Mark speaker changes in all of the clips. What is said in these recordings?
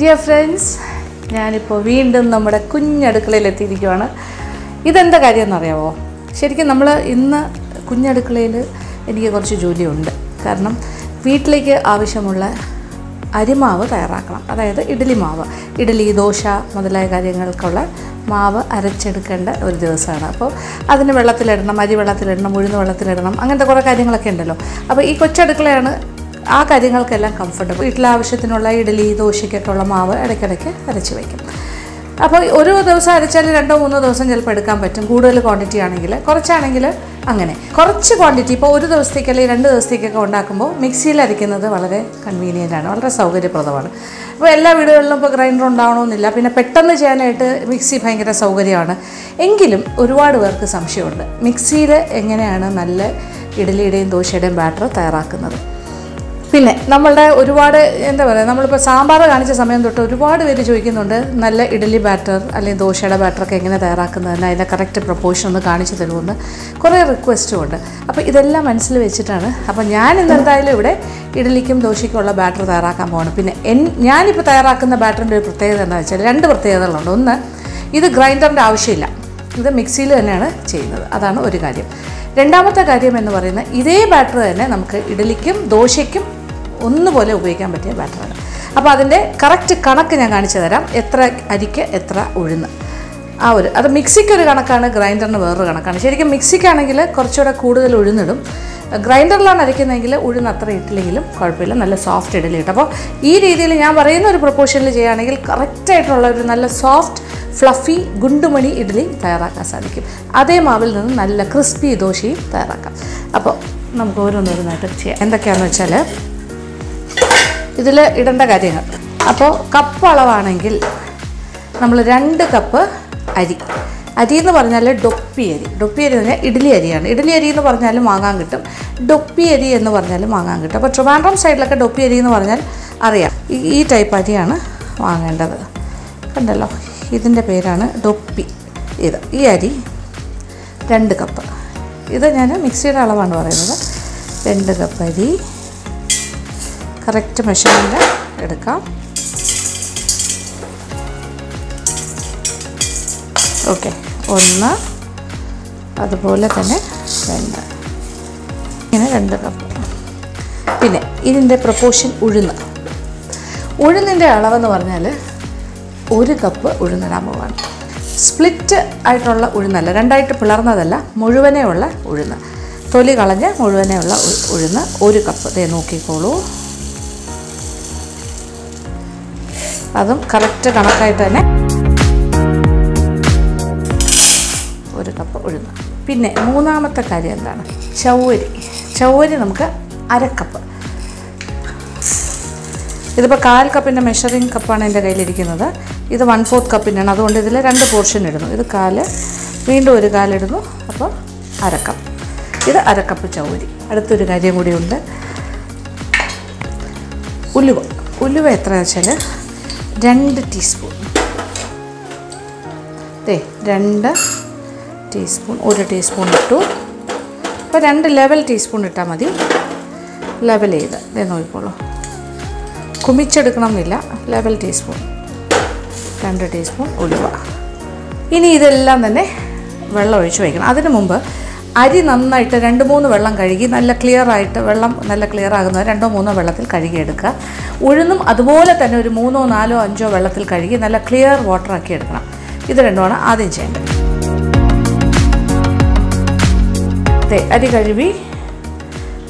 Speaker 1: Dear friends ഞാനിപ്പോൾ വീണ്ടും നമ്മുടെ കുഞ്ഞടുക്കളയിൽ എത്തിയിരിക്കുവാണ് ഇതെന്താ കാര്യം എന്നറിയാമോ ശരിക്കും നമ്മൾ ഇന്ന് കുഞ്ഞടുക്കളയിൽ എനിക്ക് കുറച്ച് ജോലിയുണ്ട്. കാരണം വീട്ടിലേക്ക് ആവശ്യമുള്ള അരിമാവ് തയ്യാറാക്കണം. അതായത് ഇഡ്ഡലി മാവ്. ഇഡ്ഡലി ദോശ മുതലായ കാര്യങ്ങൾക്കുള്ള മാവ് അരച്ചെടുക്കേണ്ട ഒരു ദിവസമാണ്. അപ്പോൾ അതിന് വെള്ളത്തിലിടണം അരി വെള്ളത്തിലിടണം ഉഴുന്ന് വെള്ളത്തിലിടണം അങ്ങനത്തെ കുറേ കാര്യങ്ങളൊക്കെ ഉണ്ടല്ലോ. അപ്പോൾ ഈ കൊച്ചടുക്കളയാണ് ആ കാര്യങ്ങൾക്കെല്ലാം കംഫർട്ടബിൾ വീട്ടിലാവശ്യത്തിനുള്ള ഇഡലി ദോശയ്ക്കൊക്കെയുള്ള ദോശയ്ക്കൊക്കെ മാവ് ഇടയ്ക്കിടയ്ക്ക് അരച്ച് വയ്ക്കും. അപ്പോൾ ഒരു ദിവസം അരച്ചാൽ രണ്ടോ മൂന്നോ ദിവസം ചിലപ്പോൾ എടുക്കാൻ പറ്റും. കൂടുതൽ ക്വാണ്ടിറ്റി ആണെങ്കിൽ. കുറച്ചാണെങ്കിൽ അങ്ങനെ. കുറച്ച് ക്വാണ്ടിറ്റി ഇപ്പോൾ ഒരു ദിവസത്തേക്ക് അല്ലെങ്കിൽ രണ്ട് ദിവസത്തേക്കൊക്കെ ഉണ്ടാക്കുമ്പോൾ മിക്സിയിൽ അരയ്ക്കുന്നത് വളരെ കൺവീനിയന്റ് ആണ്. വളരെ സൗകര്യപ്രദമാണ്. അപ്പോൾ എല്ലാ വീടുകളിലും ഇപ്പോൾ ഗ്രൈൻഡർ ഉണ്ടാവണമെന്നില്ല. പിന്നെ പെട്ടെന്ന് ചെയ്യാനായിട്ട് മിക്സി ഭയങ്കര സൗകര്യമാണ്. എങ്കിലും ഒരുപാട് പേർക്ക് സംശയമുണ്ട്. മിക്സിയിൽ എങ്ങനെയാണ് നല്ല ഇഡലിയുടെയും ദോശയുടെയും ബാറ്റർ തയ്യാറാക്കുന്നത്? പിന്നെ നമ്മളുടെ ഒരുപാട് എന്താ പറയുക നമ്മളിപ്പോൾ സാമ്പാർ കാണിച്ച സമയം തൊട്ട് ഒരുപാട് പേര് ചോദിക്കുന്നുണ്ട് നല്ല ഇഡലി ബാറ്റർ അല്ലെങ്കിൽ ദോശയുടെ ബാറ്ററൊക്കെ എങ്ങനെ തയ്യാറാക്കുന്നതെന്ന് അതിന്റെ കറക്റ്റ് പ്രപ്പോർഷൻ ഒന്ന് കാണിച്ചു തരുമെന്ന് കുറേ റിക്വസ്റ്റും ഉണ്ട്. അപ്പോൾ ഇതെല്ലാം മനസ്സിൽ വെച്ചിട്ടാണ് അപ്പോൾ ഞാൻ ഇന്ന് എന്തായാലും ഇവിടെ ഇഡലിക്കും ദോശയ്ക്കുമുള്ള ബാറ്റർ തയ്യാറാക്കാൻ പോകണം പിന്നെ എൻ ഞാനിപ്പോൾ തയ്യാറാക്കുന്ന ബാറ്ററിന്റെ ഒരു പ്രത്യേകത എന്താണെന്ന് വെച്ചാൽ രണ്ട് പ്രത്യേകതകളുണ്ട്. ഒന്ന് ഇത് ഗ്രൈൻഡറിന്റെ ആവശ്യമില്ല. ഇത് മിക്സിയിൽ തന്നെയാണ് ചെയ്യുന്നത്. അതാണ് ഒരു കാര്യം. രണ്ടാമത്തെ കാര്യം എന്ന് പറയുന്നത് ഇതേ ബാറ്റർ തന്നെ നമുക്ക് ഇഡലിക്കും ദോശയ്ക്കും ഒന്നുപോലെ ഉപയോഗിക്കാൻ പറ്റിയ ബാറ്ററാണ് അപ്പോൾ അതിന്റെ കറക്റ്റ് കണക്ക് ഞാൻ കാണിച്ചു തരാം. എത്ര അരിക്ക് എത്ര ഉഴുന്ന്. ആ ഒരു അത് മിക്സിക്ക് ഒരു കണക്കാണ് ഗ്രൈൻഡറിന് വേറൊരു കണക്കാണ്. ശരിക്കും മിക്സിക്കാണെങ്കിൽ കുറച്ചുകൂടെ കൂടുതൽ ഉഴുന്നിടും. ഗ്രൈൻഡറിലാണ് അരയ്ക്കുന്നതെങ്കിൽ ഉഴുന്ന് അത്ര ഇട്ടില്ലെങ്കിലും കുഴപ്പമില്ല നല്ല സോഫ്റ്റ് ഇഡലി കിട്ടും. അപ്പോൾ ഈ രീതിയിൽ ഞാൻ പറയുന്ന ഒരു പ്രൊപ്പോഷനിൽ ചെയ്യുകയാണെങ്കിൽ കറക്റ്റായിട്ടുള്ള ഒരു നല്ല സോഫ്റ്റ് ഫ്ലഫി ഗുണ്ടുമണി ഇഡ്ഡലി തയ്യാറാക്കാൻ സാധിക്കും. അതേ മാവിൽ നിന്ന് നല്ല ക്രിസ്പി ദോശയും തയ്യാറാക്കാം. അപ്പോൾ നമുക്ക് ഓരോന്നോരോന്നായിട്ട് ചെയ്യാം. എന്തൊക്കെയാണെന്ന് വെച്ചാൽ ഇതിൽ ഇടേണ്ട കാര്യങ്ങൾ. അപ്പോൾ കപ്പ് അളവാണെങ്കിൽ നമ്മൾ രണ്ട് കപ്പ് അരി. അരി എന്ന് പറഞ്ഞാൽ ഡൊപ്പി അരി. ഡൊപ്പി അരി എന്ന് പറഞ്ഞാൽ ഇഡ്ഡലി അരിയാണ്. ഇഡ്ഡലി അരി എന്ന് പറഞ്ഞാലും വാങ്ങാൻ കിട്ടും. ഡൊപ്പി അരി എന്ന് പറഞ്ഞാലും വാങ്ങാൻ കിട്ടും. അപ്പോൾ ട്രിവാൻഡ്രം സൈഡിലൊക്കെ ഡൊപ്പി അരി എന്ന് പറഞ്ഞാൽ അറിയാം. ഈ- ടൈപ്പ് അരിയാണ് വാങ്ങേണ്ടത്. കണ്ടല്ലോ? ഇതിന്റെ പേരാണ് ഡൊപ്പി. ഇത് ഈ അരി രണ്ട് കപ്പ്. ഇത് ഞാൻ മിക്സിയുടെ അളവാണ് പറയുന്നത്. രണ്ട് കപ്പ് അരി. കറക്റ്റ് മെഷർമെന്റ് എടുക്കാം. ഓക്കെ ഒന്ന് അതുപോലെ തന്നെ രണ്ട്. ഇങ്ങനെ രണ്ട് കപ്പ് പിന്നെ ഇതിന്റെ പ്രപ്പോഷൻ ഉഴുന്ന്. ഉഴുന്നിന്റെ അളവെന്ന് പറഞ്ഞാൽ ഒരു കപ്പ് ഉഴുന്നിടാൻ പോവാണ്. സ്പ്ലിറ്റ് ആയിട്ടുള്ള ഉഴുന്നല്ല രണ്ടായിട്ട് പിളർന്നതല്ല മുഴുവനേ ഉള്ള ഉഴുന്ന്. തൊലി കളഞ്ഞ് മുഴുവനേ ഉള്ള ഉഴുന്ന് ഒരു കപ്പ് ദേ നോക്കിക്കോളൂ. അതും കറക്റ്റ് കണക്കായിട്ട് തന്നെ ഒരു കപ്പ് ഉഴുന്ന്. പിന്നെ മൂന്നാമത്തെ കാര്യം എന്താണ്? ചൗവരി ചൗവരി നമുക്ക് അരക്കപ്പ് ഇതിപ്പോൾ കാൽ കപ്പിന്റെ മെഷറിംഗ് കപ്പാണ് എന്റെ കയ്യിലിരിക്കുന്നത്. ഇത് വൺ ഫോർത്ത് കപ്പിന്റെയാണ് അതുകൊണ്ട് ഇതിൽ രണ്ട് പോർഷൻ ഇടുന്നു. ഇത് കാൽ വീണ്ടും ഒരു കാലിടുന്നു അപ്പോൾ അരക്കപ്പ് ഇത് അരക്കപ്പ് ചൗരി അടുത്തൊരു കാര്യം കൂടിയുണ്ട് ഉലുവ. ഉലുവ എത്ര വെച്ചാൽ രണ്ട് ടീസ്പൂൺ ദേ രണ്ട് ടീസ്പൂൺ ഒരു ടീസ്പൂൺ ഇട്ടു. അപ്പോൾ രണ്ട് ലെവൽ ടീസ്പൂൺ ഇട്ടാൽ മതി. ലെവൽ ചെയ്ത്. ദേ നോക്കിക്കോളൂ. കുമിച്ചെടുക്കണം എന്നില്ല ലെവൽ ടീസ്പൂൺ രണ്ട് ടീസ്പൂൺ ഉലുവ. ഇനി ഇതെല്ലാം തന്നെ വെള്ളം ഒഴിച്ച് വയ്ക്കണം. അതിന് മുമ്പ് അരി നന്നായിട്ട് രണ്ട് മൂന്ന് വെള്ളം കഴുകി നല്ല ക്ലിയർ ആയിട്ട് വെള്ളം നല്ല ക്ലിയർ ആകുന്ന രണ്ടോ മൂന്നോ വെള്ളത്തിൽ കഴുകിയെടുക്കുക. ഉഴുന്നും അതുപോലെ തന്നെ ഒരു മൂന്നോ നാലോ അഞ്ചോ വെള്ളത്തിൽ കഴുകി നല്ല ക്ലിയർ വാട്ടർ ആക്കി എടുക്കണം. ഇത് രണ്ടുമാണ് ആദ്യം ചെയ്യേണ്ടത്. ദേ, അരി കഴുകി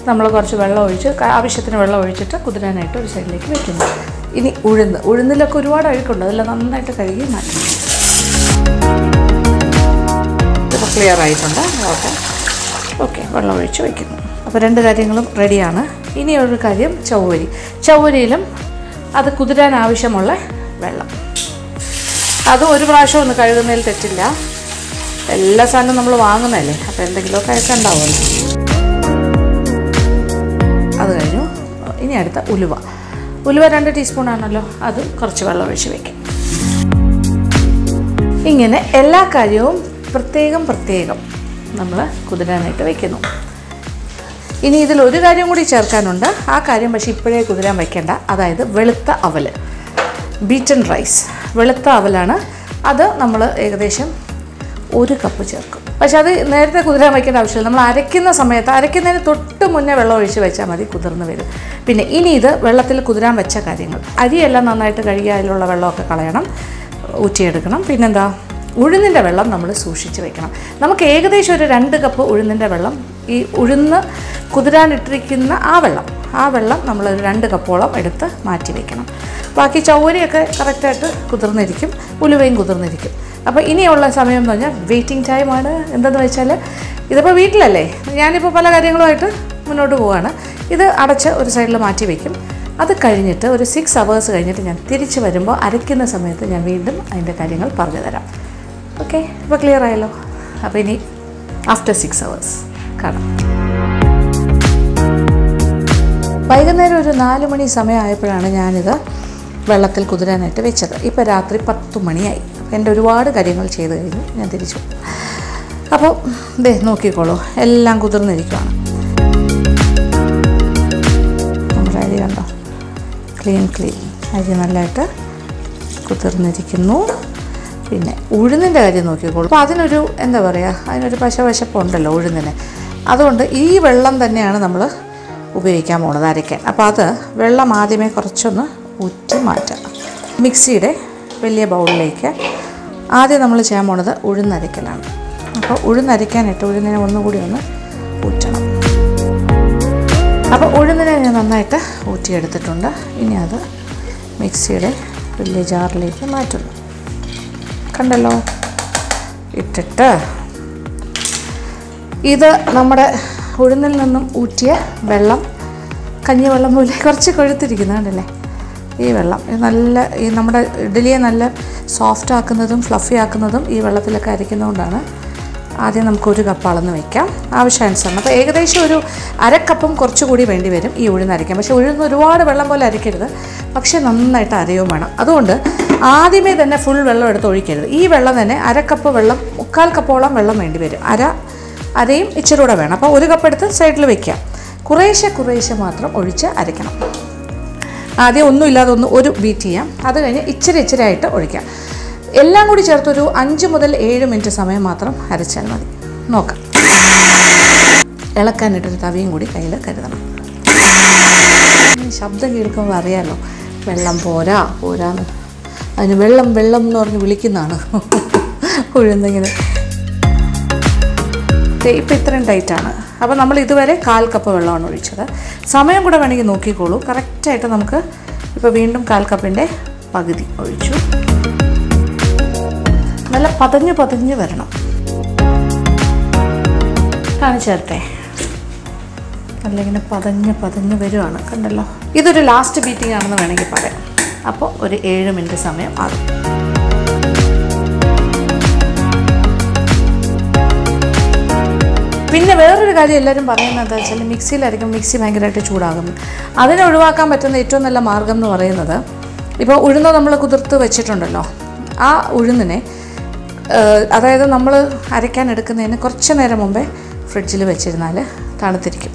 Speaker 1: നമ്മൾ കുറച്ച് വെള്ളം ഒഴിച്ച് ആവശ്യത്തിന് വെള്ളം ഒഴിച്ചിട്ട് കുതിരാനായിട്ട് ഒരു സൈഡിലേക്ക് വെക്കുന്നു. ഇനി ഉഴുന്ന് ഉഴുന്നിലൊക്കെ ഒരുപാട് അഴുക്കുണ്ട് അതെല്ലാം നന്നായിട്ട് കഴുകി മാറ്റി ക്ലിയർ ആയിട്ടുണ്ട്. ഓക്കെ. ഓക്കെ വെള്ളം ഒഴിച്ച് വയ്ക്കുന്നു അപ്പോൾ രണ്ട് കാര്യങ്ങളും റെഡിയാണ്. ഇനി ഒരു കാര്യം ചൗവരി ചൗവരിയിലും അത് കുതിരാൻ ആവശ്യമുള്ള വെള്ളം. അതും ഒരു പ്രാവശ്യം ഒന്ന് കഴുകുന്നതിൽ തെറ്റില്ല. എല്ലാ സാധനവും നമ്മൾ വാങ്ങുന്നതല്ലേ? അപ്പോൾ എന്തെങ്കിലുമൊക്കെ അയച്ചുണ്ടാവുമല്ലോ. അത് കഴിഞ്ഞു. ഇനി അടുത്ത ഉലുവ. ഉലുവ രണ്ട് ടീസ്പൂൺ ആണല്ലോ. അത് കുറച്ച് വെള്ളം ഒഴിച്ച് വയ്ക്കും ഇങ്ങനെ എല്ലാ കാര്യവും പ്രത്യേകം പ്രത്യേകം നമ്മൾ കുതിരാനായിട്ട് വയ്ക്കുന്നു. ഇനി ഇതിൽ ഒരു കാര്യം കൂടി ചേർക്കാനുണ്ട്. ആ കാര്യം പക്ഷേ ഇപ്പോഴേ കുതിരാൻ വയ്ക്കേണ്ട. അതായത് വെളുത്ത അവൽ. ബീറ്റൻ റൈസ് വെളുത്ത അവലാണ്. അത് നമ്മൾ ഏകദേശം ഒരു കപ്പ് ചേർക്കും. പക്ഷെ അത് നേരത്തെ കുതിരാൻ വയ്ക്കേണ്ട ആവശ്യമില്ല. നമ്മൾ അരയ്ക്കുന്ന സമയത്ത് അരയ്ക്കുന്നതിന് തൊട്ട് മുന്നേ വെള്ളം ഒഴിച്ച് വെച്ചാൽ മതി കുതിർന്ന് വരും. പിന്നെ ഇനി ഇത് വെള്ളത്തിൽ കുതിരാൻ വെച്ച കാര്യങ്ങൾ. അരിയെല്ലാം നന്നായിട്ട് കഴുകി അതിലുള്ള വെള്ളമൊക്കെ കളയണം. ഊറ്റിയെടുക്കണം. പിന്നെന്താ? ഉഴുന്നിന്റെ വെള്ളം നമ്മൾ സൂക്ഷിച്ച് വെക്കണം. നമുക്ക് ഏകദേശം ഒരു രണ്ട് കപ്പ് ഉഴുന്നിന്റെ വെള്ളം ഈ ഉഴുന്ന് കുതിരാനിട്ടിരിക്കുന്ന ആ വെള്ളം ആ വെള്ളം നമ്മൾ ഒരു രണ്ട് കപ്പോളം എടുത്ത് മാറ്റി വെക്കണം. ബാക്കി ചൗവരിയൊക്കെ കറക്റ്റായിട്ട് കുതിർന്നിരിക്കും ഉലുവയും കുതിർന്നിരിക്കും. അപ്പോൾ ഇനിയുള്ള സമയം എന്ന് പറഞ്ഞാൽ വെയിറ്റിംഗ് ടൈമാണ് എന്തെന്ന് വെച്ചാൽ ഇതിപ്പോൾ വീട്ടിലല്ലേ? ഞാനിപ്പോൾ പല കാര്യങ്ങളുമായിട്ട് മുന്നോട്ട് പോവുകയാണ്. ഇത് അടച്ച് ഒരു സൈഡിൽ മാറ്റി വയ്ക്കും അത് കഴിഞ്ഞിട്ട് ഒരു സിക്സ് അവേഴ്സ് കഴിഞ്ഞിട്ട് ഞാൻ തിരിച്ച് വരുമ്പോൾ അരയ്ക്കുന്ന സമയത്ത് ഞാൻ വീണ്ടും അതിന്റെ കാര്യങ്ങൾ പറഞ്ഞു തരാം. ഓക്കെ ഇപ്പോൾ ക്ലിയർ ആയല്ലോ. അപ്പോൾ ഇനി ആഫ്റ്റർ സിക്സ് അവേഴ്സ് കാണാം. വൈകുന്നേരം ഒരു നാല് മണി സമയമായപ്പോഴാണ് ഞാനിത് വെള്ളത്തിൽ കുതിരാനായിട്ട് വെച്ചത്. ഇപ്പോൾ രാത്രി പത്ത് മണിയായി. എന്റെ ഒരുപാട് കാര്യങ്ങൾ ചെയ്ത് കഴിഞ്ഞു ഞാൻ തിരിച്ചു. അപ്പോൾ ദേ നോക്കിക്കോളൂ. എല്ലാം കുതിർന്നിരിക്കുകയാണ് നമ്മുടെ അരി കണ്ടോ? Clean clean. അരി നല്ലതായിട്ട് കുതിർന്നിരിക്കുന്നു. പിന്നെ ഉഴുന്നിന്റെ കാര്യം നോക്കിക്കോളൂ. അപ്പോൾ അതിനൊരു എന്താ പറയുക അതിനൊരു പശ വശപ്പുണ്ടല്ലോ ഉഴുന്നിന്. അതുകൊണ്ട് ഈ വെള്ളം തന്നെയാണ് നമ്മൾ ഉപയോഗിക്കാൻ പോണത് അരയ്ക്കാൻ. അപ്പോൾ അത് വെള്ളം ആദ്യമേ കുറച്ചൊന്ന് ഊറ്റി മാറ്റാം. മിക്സിയുടെ വലിയ ബൗളിലേക്ക് ആദ്യം നമ്മൾ ചെയ്യാൻ പോണത് ഉഴുന്നരയ്ക്കലാണ്. അപ്പോൾ ഉഴുന്നരയ്ക്കാനായിട്ട് ഉഴുന്നിനെ ഒന്നുകൂടി ഒന്ന് ഊറ്റണം. അപ്പോൾ ഉഴുന്നിനെ ഞാൻ നന്നായിട്ട് ഊറ്റിയെടുത്തിട്ടുണ്ട്. ഇനി അത് മിക്സിയുടെ വലിയ ജാറിലേക്ക് മാറ്റുന്നു. കണ്ടല്ലോ? ഇട്ടിട്ട് ഇത് നമ്മുടെ ഉഴുന്നിൽ നിന്നും ഊറ്റിയ വെള്ളം കഞ്ഞിവെള്ളം പോലെ കുറച്ച് കൊഴുത്തിരിക്കുന്നത് കണ്ടല്ലേ ഈ വെള്ളം ഇത് നല്ല ഈ നമ്മുടെ ഇഡ്ഡലിയെ നല്ല സോഫ്റ്റ് ആക്കുന്നതും ഫ്ലഫി ആക്കുന്നതും ഈ വെള്ളത്തിലൊക്കെ അരയ്ക്കുന്നതുകൊണ്ടാണ് ആദ്യം നമുക്ക് ഒരു കപ്പ് അളന്ന് വയ്ക്കാം ആവശ്യാനുസരണം. അപ്പോൾ ഏകദേശം ഒരു അരക്കപ്പും കുറച്ചുകൂടി വേണ്ടി വരും ഈ ഉഴുന്ന് അരയ്ക്കാൻ. പക്ഷേ ഉഴുന്ന് ഒരുപാട് വെള്ളം പോലെ അരയ്ക്കരുത്. പക്ഷേ നന്നായിട്ട് അരയും വേണം. അതുകൊണ്ട് ആദ്യമേ തന്നെ ഫുൾ വെള്ളം എടുത്ത് ഒഴിക്കരുത്. ഈ വെള്ളം തന്നെ അര കപ്പ് വെള്ളം മുക്കാൽ കപ്പോളം വെള്ളം വേണ്ടി വരും. അര അരയും ഇച്ചിരി കൂടെ വേണം. അപ്പോൾ ഒരു കപ്പ് എടുത്ത് സൈഡിൽ വെക്കാം കുറേശ്ശെ കുറേശ്ശെ മാത്രം ഒഴിച്ച് അരയ്ക്കണം. ആദ്യം ഒന്നുമില്ലാതെ ഒന്ന് ഒരു ബീറ്റ് ചെയ്യാം. അത് കഴിഞ്ഞ് ഇച്ചിരി ഇച്ചിരി ആയിട്ട് ഒഴിക്കാം. എല്ലാം കൂടി ചേർത്തൊരു അഞ്ച് മുതൽ ഏഴ് മിനിറ്റ് സമയം മാത്രം അരച്ചാൽ മതി. നോക്കാം. ഇളക്കാനിട്ടൊരു തവിയും കൂടി കയ്യിൽ കരുതണം. ശബ്ദം കേൾക്കുമ്പോൾ അറിയാമല്ലോ വെള്ളം പോരാ പോരാന്ന്. അതിന് വെള്ളം വെള്ളം എന്ന് പറഞ്ഞ് വിളിക്കുന്നതാണ്. ഉഴുന്നിങ്ങനെ. ഇപ്പം ഇത്രയും ടൈറ്റാണ് അപ്പോൾ നമ്മൾ ഇതുവരെ കാൽ കപ്പ് വെള്ളമാണ് ഒഴിച്ചത്. സമയം കൂടെ വേണമെങ്കിൽ നോക്കിക്കോളൂ. കറക്റ്റായിട്ട് നമുക്ക് ഇപ്പോൾ വീണ്ടും കാൽ കപ്പിന്റെ പകുതി ഒഴിച്ചു. നല്ല പതഞ്ഞ് പതഞ്ഞ് വരണം. കാണിച്ചു തരട്ടെ. നല്ല ഇങ്ങനെ പതഞ്ഞ് പതഞ്ഞ് വരുവാണ്. കണ്ടല്ലോ? ഇതൊരു ലാസ്റ്റ് ബീറ്റിംഗ് ആണെന്ന് വേണമെങ്കിൽ പറയാം. അപ്പോൾ ഒരു ഏഴ് മിനിറ്റ് സമയം ആകും. പിന്നെ വേറൊരു കാര്യം എല്ലാവരും പറയുന്നത് എന്താ വെച്ചാൽ മിക്സിയിലായിരിക്കും മിക്സി ഭയങ്കരമായിട്ട് ചൂടാകും. അതിനെ ഒഴിവാക്കാൻ പറ്റുന്ന ഏറ്റവും നല്ല മാർഗം എന്ന് പറയുന്നത് ഇപ്പോൾ ഉഴുന്ന് നമ്മൾ കുതിർത്ത് വെച്ചിട്ടുണ്ടല്ലോ ആ ഉഴുന്നിനെ അതായത് നമ്മൾ അരയ്ക്കാൻ എടുക്കുന്നതിന് കുറച്ച് നേരം മുമ്പേ ഫ്രിഡ്ജിൽ വെച്ചിരുന്നാൽ തണുത്തിരിക്കും.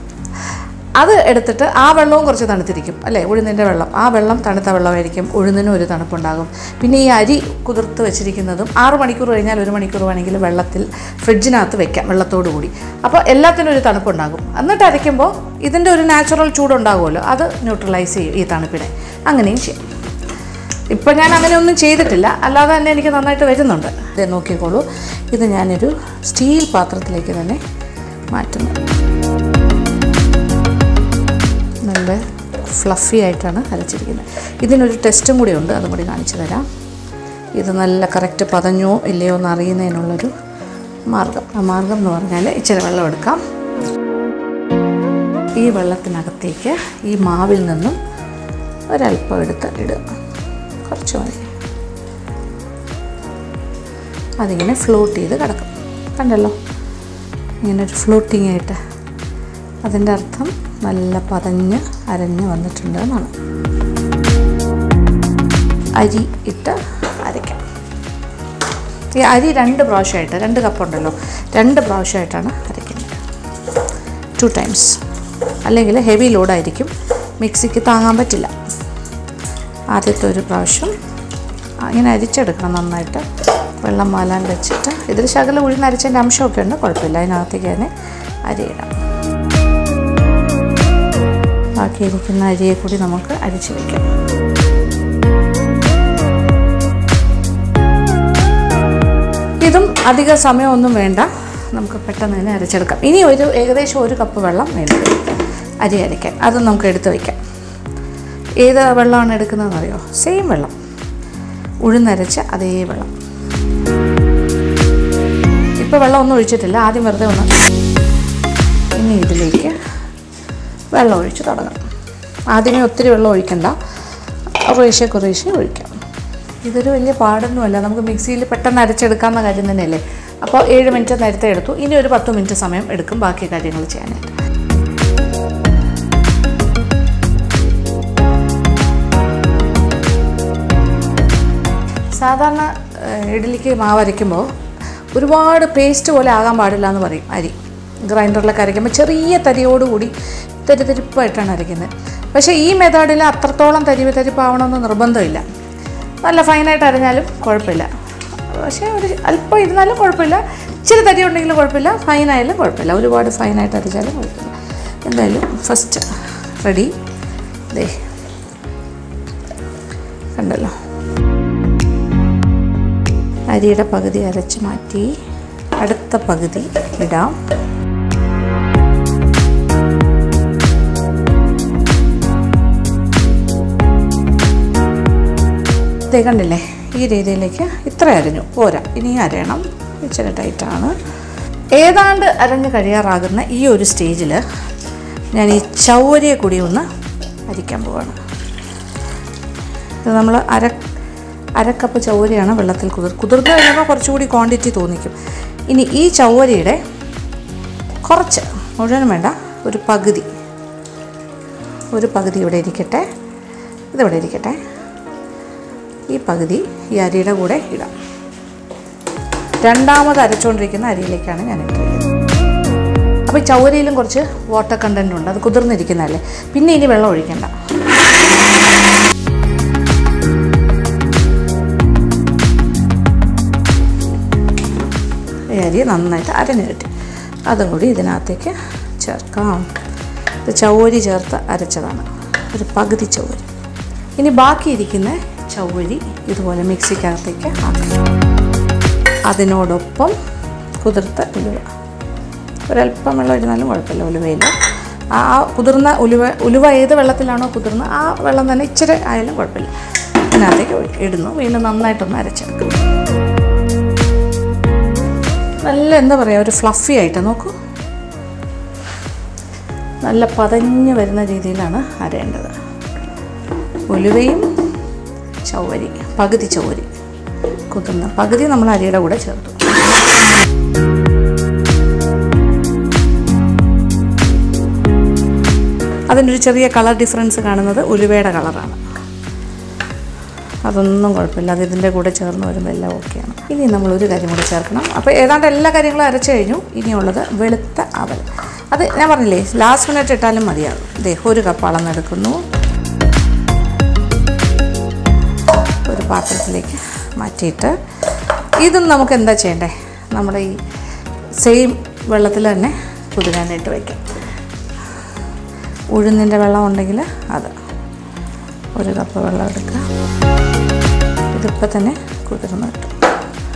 Speaker 1: അത് എടുത്തിട്ട് ആ വെള്ളവും കുറച്ച് തണുത്തിരിക്കും അല്ലേ? ഉഴുന്നിന്റെ വെള്ളം. ആ വെള്ളം തണുത്ത വെള്ളമായിരിക്കും ഉഴുന്നിനും ഒരു തണുപ്പുണ്ടാകും. പിന്നെ ഈ അരി കുതിർത്ത് വെച്ചിരിക്കുന്നതും ആറ് മണിക്കൂർ കഴിഞ്ഞാൽ ഒരു മണിക്കൂർ വേണമെങ്കിൽ വെള്ളത്തിൽ ഫ്രിഡ്ജിനകത്ത് വെക്കാം വെള്ളത്തോടു കൂടി. അപ്പോൾ എല്ലാത്തിനും ഒരു തണുപ്പുണ്ടാകും. എന്നിട്ട് അരയ്ക്കുമ്പോൾ ഇതിന്റെ ഒരു നാച്ചുറൽ ചൂടുണ്ടാകുമല്ലോ അത് ന്യൂട്രലൈസ് ചെയ്യും ഈ തണുപ്പിനെ. അങ്ങനെയും ചെയ്യും. ഇപ്പം ഞാൻ അങ്ങനെ ഒന്നും ചെയ്തിട്ടില്ല. അല്ലാതെ തന്നെ എനിക്ക് നന്നായിട്ട് വരുന്നുണ്ട്. ഇത് നോക്കിക്കോളൂ. ഇത് ഞാനൊരു സ്റ്റീൽ പാത്രത്തിലേക്ക് തന്നെ മാറ്റുന്നു. നല്ല ഫ്ലഫി ആയിട്ടാണ് അരച്ചിരിക്കുന്നത്. ഇതിനൊരു ടെസ്റ്റും കൂടി ഉണ്ട് അതും കൂടി കാണിച്ചു തരാം. ഇത് നല്ല കറക്റ്റ് പതഞ്ഞോ ഇല്ലയോ എന്ന് അറിയുന്നതിനുള്ളൊരു മാർഗം. ആ മാർഗം എന്ന് പറഞ്ഞാൽ ഇച്ചിരി വെള്ളം എടുക്കാം. ഈ വെള്ളത്തിനകത്തേക്ക് ഈ മാവിൽ നിന്നും ഒരല്പം എടുത്ത് ഇടുക. കുറച്ച് മതി. അതിങ്ങനെ ഫ്ലോട്ട് ചെയ്ത് കിടക്കും. കണ്ടല്ലോ? ഇങ്ങനെ ഒരു ഫ്ലോട്ടിങ് ആയിട്ട് അതിന്റെ അർത്ഥം നല്ല പതഞ്ഞ് അരഞ്ഞ് വന്നിട്ടുണ്ട് എന്നാണ് അരി ഇട്ട് അരയ്ക്കാം. ഈ അരി രണ്ട് പ്രാവശ്യമായിട്ട് രണ്ട് കപ്പുണ്ടല്ലോ രണ്ട് പ്രാവശ്യമായിട്ടാണ് അരയ്ക്കുന്നത്. ടു ടൈംസ് അല്ലെങ്കിൽ ഹെവി ലോഡായിരിക്കും മിക്സിക്ക് താങ്ങാൻ പറ്റില്ല. ആദ്യത്തെ ഒരു പ്രാവശ്യം ഇങ്ങനെ അരിച്ചെടുക്കണം നന്നായിട്ട്. വെള്ളം മാലാൻ വെച്ചിട്ട് ഇതിൽ ശകലം ഉഴുന്ന് അരിച്ചതിന്റെ അംശമൊക്കെ ഉണ്ട് കുഴപ്പമില്ല. അതിനകത്തേക്ക് തന്നെ അരിയിടാം ബാക്കിയിരിക്കുന്ന അരിയെ കൂടി നമുക്ക് അരിച്ചു വയ്ക്കാം ഇതും അധിക സമയമൊന്നും വേണ്ട. നമുക്ക് പെട്ടെന്ന് തന്നെ അരച്ചെടുക്കാം. ഇനി ഒരു ഏകദേശം ഒരു കപ്പ് വെള്ളം വേണ്ട അരി അരയ്ക്കാൻ. അതും നമുക്ക് എടുത്ത് വയ്ക്കാം ഏത് വെള്ളമാണ് എടുക്കുന്നതെന്ന് അറിയോ? സെയിം വെള്ളം. ഉഴുന്നരച്ച അതേ വെള്ളം. ഇപ്പോൾ വെള്ളം ഒന്നും ഒഴിച്ചിട്ടില്ല. ആദ്യം വെറുതെ ഒന്ന് ഇനി ഇതിലേക്ക് വെള്ളം ഒഴിച്ച് തുടങ്ങാം ആദ്യമേ ഒത്തിരി വെള്ളം ഒഴിക്കണ്ട. കുറേശ്ശെ കുറേശ്ശെ ഒഴിക്കാം. ഇതൊരു വലിയ പാടൊന്നുമല്ല. നമുക്ക് മിക്സിയിൽ പെട്ടെന്ന് അരച്ചെടുക്കാവുന്ന കാര്യം തന്നെയല്ലേ? അപ്പോൾ ഏഴ് മിനിറ്റ് നേരത്തെ എടുത്തു. ഇനി ഒരു പത്ത് മിനിറ്റ് സമയം എടുക്കും ബാക്കി കാര്യങ്ങൾ ചെയ്യാനായിട്ട്. സാധാരണ ഇഡ്ഡലിക്ക് മാവ് അരയ്ക്കുമ്പോൾ ഒരുപാട് പേസ്റ്റ് പോലെ ആകാൻ പാടില്ല എന്ന് പറയും അരി. ഗ്രൈൻഡറിലൊക്കെ അരയ്ക്കുമ്പോൾ ചെറിയ തരിയോടുകൂടി തരിതരിപ്പായിട്ടാണ് അരയ്ക്കുന്നത് പക്ഷേ ഈ മെത്തേഡിൽ അത്രത്തോളം തരിവ് തരിപ്പാവണമെന്ന് നിർബന്ധമില്ല. നല്ല ഫൈനായിട്ട് അരഞ്ഞാലും കുഴപ്പമില്ല. പക്ഷേ ഒരു അല്പം ഇരുന്നാലും കുഴപ്പമില്ല. ഇച്ചിരി തരി ഉണ്ടെങ്കിലും കുഴപ്പമില്ല. ഫൈനായാലും കുഴപ്പമില്ല. ഒരുപാട് ഫൈനായിട്ട് അരച്ചാലും കുഴപ്പമില്ല. എന്തായാലും ഫസ്റ്റ് റെഡി. ദേ. കണ്ടല്ലോ. അരിയുടെ പകുതി അരച്ച് മാറ്റി അടുത്ത പകുതി ഇടാം. ദേ കണ്ടില്ലേ ഈ രീതിയിലേക്ക് ഇത്ര അരഞ്ഞു. പോരാ ഇനി അരയണം. ഇച്ചിരി ടൈറ്റാണ് ഏതാണ്ട് അരഞ്ഞ് കഴിയാറാകുന്ന ഈ ഒരു സ്റ്റേജിൽ ഞാൻ ഈ ചൗവരിയെ കൂടി ഒന്ന് അരിക്കാൻ പോവാണ്. ഇത് നമ്മൾ അര അരക്കപ്പ് ചൗവരിയാണ് വെള്ളത്തിൽ കുതിർ കുതിർന്ന് കഴിയുമ്പോൾ കുറച്ചുകൂടി ക്വാണ്ടിറ്റി തോന്നിക്കും. ഇനി ഈ ചൗവരിയുടെ കുറച്ച് മുഴുവനും വേണ്ട ഒരു പകുതി ഒരു പകുതി ഇവിടെ ഇരിക്കട്ടെ ഇതിവിടെ ഇരിക്കട്ടെ. ഈ പകുതി ഈ അരിയുടെ കൂടെ ഇടാം. രണ്ടാമത് അരച്ചുകൊണ്ടിരിക്കുന്ന അരിയിലേക്കാണ് ഞാൻ ഇട്ടിരിക്കുന്നത് അപ്പോൾ ചൗരിയിലും കുറച്ച് വാട്ടർ കണ്ടന്റ് ഉണ്ട്. അത് കുതിർന്നിരിക്കുന്നതല്ലേ? പിന്നെ ഇനി വെള്ളം ഒഴിക്കണ്ട. അരി നന്നായിട്ട് അരഞ്ഞ് കിട്ടി അതും കൂടി ഇതിനകത്തേക്ക് ചേർക്കാം. ഇത് ചൗവരി ചേർത്ത് അരച്ചതാണ്. ഒരു പകുതി ചൗവരി. ഇനി ബാക്കിയിരിക്കുന്ന ചൗവരി ഇതുപോലെ മിക്സിക്കകത്തേക്ക് ആക്കുക അതിനോടൊപ്പം കുതിർത്ത ഉലുവ. ഒരല്പം വെള്ളം ഇരുന്നാലും കുഴപ്പമില്ല ഉലുവയിൽ. ആ കുതിർന്ന ഉലുവ ഉലുവ ഏത് വെള്ളത്തിലാണോ കുതിർന്ന ആ വെള്ളം തന്നെ ഇച്ചിരി ആയാലും കുഴപ്പമില്ല. അതിനകത്തേക്ക് ഇടുന്നു. വീണ്ടും നന്നായിട്ടൊന്ന് അരച്ചെടുക്കും നല്ല എന്താ പറയുക ഒരു ഫ്ലഫി ആയിട്ട് നോക്കൂ. നല്ല പതഞ്ഞു വരുന്ന രീതിയിലാണ് അരയേണ്ടത്. ഉലുവയും ചൗവരി പകുതി ചവരി കുതിർന്ന പകുതി നമ്മൾ അരിയുടെ കൂടെ ചേർത്തു. അതിനൊരു ചെറിയ കളർ ഡിഫറൻസ് കാണുന്നത് ഉലുവയുടെ കളറാണ്. അതൊന്നും കുഴപ്പമില്ല. അത് ഇതിന്റെ കൂടെ ചേർന്ന് വരുമ്പോൾ എല്ലാം ഓക്കെയാണ് ഇനി നമ്മൾ ഒരു കാര്യം കൂടെ ചേർക്കണം. അപ്പോൾ ഏതാണ്ട് എല്ലാ കാര്യങ്ങളും അരച്ചു കഴിഞ്ഞു. ഇനിയുള്ളത് വെളുത്ത അവൽ. അത് ഞാൻ പറഞ്ഞില്ലേ ലാസ്റ്റ് മിനിറ്റ് ഇട്ടാലും മതിയാകും. ദേ ഒരു കപ്പ് അളന്നെടുക്കുന്നു. ഒരു പാത്രത്തിലേക്ക് മാറ്റിയിട്ട് ഇതും നമുക്ക് എന്താ ചെയ്യണ്ടേ? നമ്മുടെ ഈ സെയിം വെള്ളത്തിൽ തന്നെ കുതിരാനായിട്ട് വയ്ക്കാം ഉഴുന്നിന്റെ വെള്ളം ഉണ്ടെങ്കിൽ അത്. ഒരു കപ്പ് വെള്ളം എടുക്കുക. ഇതിപ്പോൾ തന്നെ കുതിർന്ന് കിട്ടും.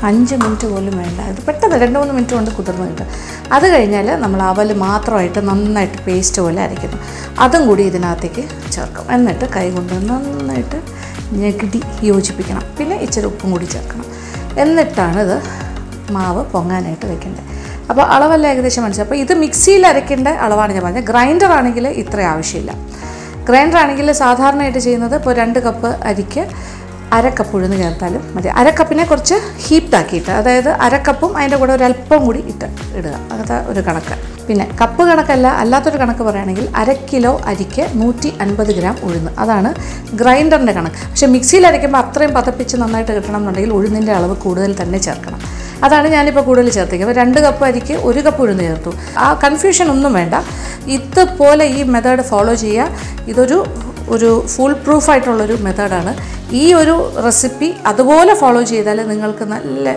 Speaker 1: അഞ്ച് മിനിറ്റ് പോലും വേണ്ട. ഇത് പെട്ടെന്ന് രണ്ട് മൂന്ന് മിനിറ്റ് കൊണ്ട് കുതിർന്ന് കിട്ടും. അത് കഴിഞ്ഞാൽ നമ്മൾ അവൽ മാത്രമായിട്ട് നന്നായിട്ട് പേസ്റ്റ് പോലെ അരയ്ക്കുന്നു. അതും കൂടി ഇതിനകത്തേക്ക് ചേർക്കും. എന്നിട്ട് കൈ കൊണ്ട് നന്നായിട്ട് ഞെകിടി യോജിപ്പിക്കണം. പിന്നെ ഇച്ചിരി ഉപ്പും കൂടി ചേർക്കണം. എന്നിട്ടാണ് ഇത് മാവ് പൊങ്ങാനായിട്ട് വെക്കേണ്ടത് അപ്പോൾ അളവല്ല ഏകദേശം മനസ്സിലായി. അപ്പോൾ ഇത് മിക്സിയിൽ അരയ്ക്കേണ്ട അളവാണ് ഞാൻ പറഞ്ഞത്. ഗ്രൈൻഡർ ആണെങ്കിൽ ഇത്ര ആവശ്യമില്ല. ഗ്രൈൻഡർ ആണെങ്കിൽ സാധാരണയായിട്ട് ചെയ്യുന്നത് ഇപ്പോൾ രണ്ട് കപ്പ് അരിക്ക് അര കപ്പ് ഉഴുന്ന് ചേർത്താലും മതി. അരക്കപ്പിനെ കപ്പിനെ കുറച്ച് ഹീപ്റ്റാക്കിയിട്ട് അതായത് അരക്കപ്പും കപ്പും അതിന്റെ കൂടെ ഒരു അല്പം കൂടി ഇട്ട് ഇടുക. അങ്ങനത്തെ ഒരു കണക്ക്. പിന്നെ കപ്പ് കണക്കല്ല അല്ലാത്തൊരു കണക്ക് പറയുകയാണെങ്കിൽ അര കിലോ അരിക്ക് നൂറ്റി അൻപത് ഗ്രാം ഉഴുന്ന്. അതാണ് ഗ്രൈൻഡറിന്റെ കണക്ക്. പക്ഷേ മിക്സിയിൽ അരയ്ക്കുമ്പോൾ അത്രയും പതപ്പിച്ച് നന്നായിട്ട് കിട്ടണം എന്നുണ്ടെങ്കിൽ ഉഴുന്നിന്റെ അളവ് കൂടുതൽ തന്നെ ചേർക്കണം. അതാണ് ഞാനിപ്പോൾ കൂടുതൽ ചേർത്തിരിക്കുന്നത് രണ്ട് കപ്പ് അരിക്ക് ഒരു കപ്പ് ഉഴുന്ന് ചേർത്തു. ആ കൺഫ്യൂഷൻ ഒന്നും വേണ്ട. ഇതുപോലെ ഈ മെത്തേഡ് ഫോളോ ചെയ്യുക. ഇതൊരു ഒരു ഫുൾ പ്രൂഫായിട്ടുള്ളൊരു മെത്തേഡാണ് ഈ ഒരു റെസിപ്പി അതുപോലെ ഫോളോ ചെയ്താൽ നിങ്ങൾക്ക് നല്ല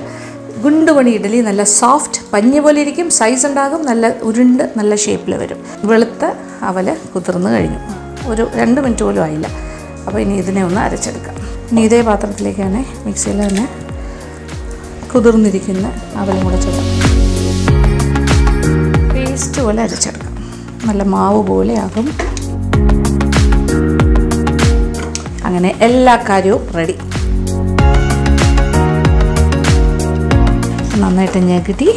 Speaker 1: ഗുണ്ടുപണി ഇഡലി നല്ല സോഫ്റ്റ് പഞ്ഞി പോലെ ഇരിക്കും സൈസ് ഉണ്ടാകും നല്ല ഉരുണ്ട് നല്ല ഷേപ്പിൽ വരും. വെളുത്ത അവൽ കുതിർന്ന് കഴിഞ്ഞു. ഒരു രണ്ട് മിനിറ്റ് പോലും ആയില്ല. അപ്പോൾ ഇനി ഇതിനെ ഒന്ന് അരച്ചെടുക്കാം. ഇനി ഇതേ പാത്രത്തിലേക്കാണ് മിക്സിയിൽ തന്നെ കുതിർന്നിരിക്കുന്ന അവലും ചേർക്കാം. പേസ്റ്റ് പോലെ അരച്ചെടുക്കാം. നല്ല മാവ് പോലെയാകും അങ്ങനെ എല്ലാ കാര്യവും റെഡി നന്നായിട്ട് ഞെകിടി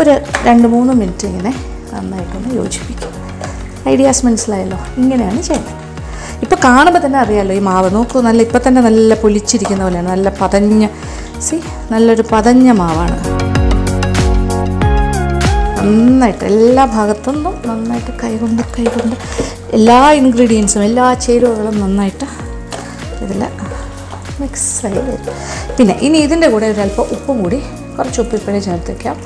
Speaker 1: ഒരു രണ്ട് മൂന്ന് മിനിറ്റ് ഇങ്ങനെ നന്നായിട്ടൊന്ന് യോജിപ്പിക്കും. ഐഡിയാസ് മനസ്സിലായല്ലോ? ഇങ്ങനെയാണ് ചെയ്യുന്നത്. ഇപ്പോൾ കാണുമ്പോൾ തന്നെ അറിയാമല്ലോ ഈ മാവ് നോക്കൂ നല്ല ഇപ്പം തന്നെ നല്ല പൊലിച്ചിരിക്കുന്ന പോലെയാണ് നല്ല പതഞ്ഞ സി നല്ലൊരു പതഞ്ഞ മാവാണ്. നന്നായിട്ട് എല്ലാ ഭാഗത്തുനിന്നും നന്നായിട്ട് കൈകൊണ്ട് കൈകൊണ്ട് എല്ലാ ഇൻഗ്രീഡിയൻസും എല്ലാ ചേരുവകളും നന്നായിട്ട് ഇതിൽ മിക്സായി വരും. പിന്നെ ഇനി ഇതിന്റെ കൂടെ ഒരല്പം ഉപ്പും കൂടി കുറച്ച് ഉപ്പ് ചേർത്ത് വയ്ക്കാം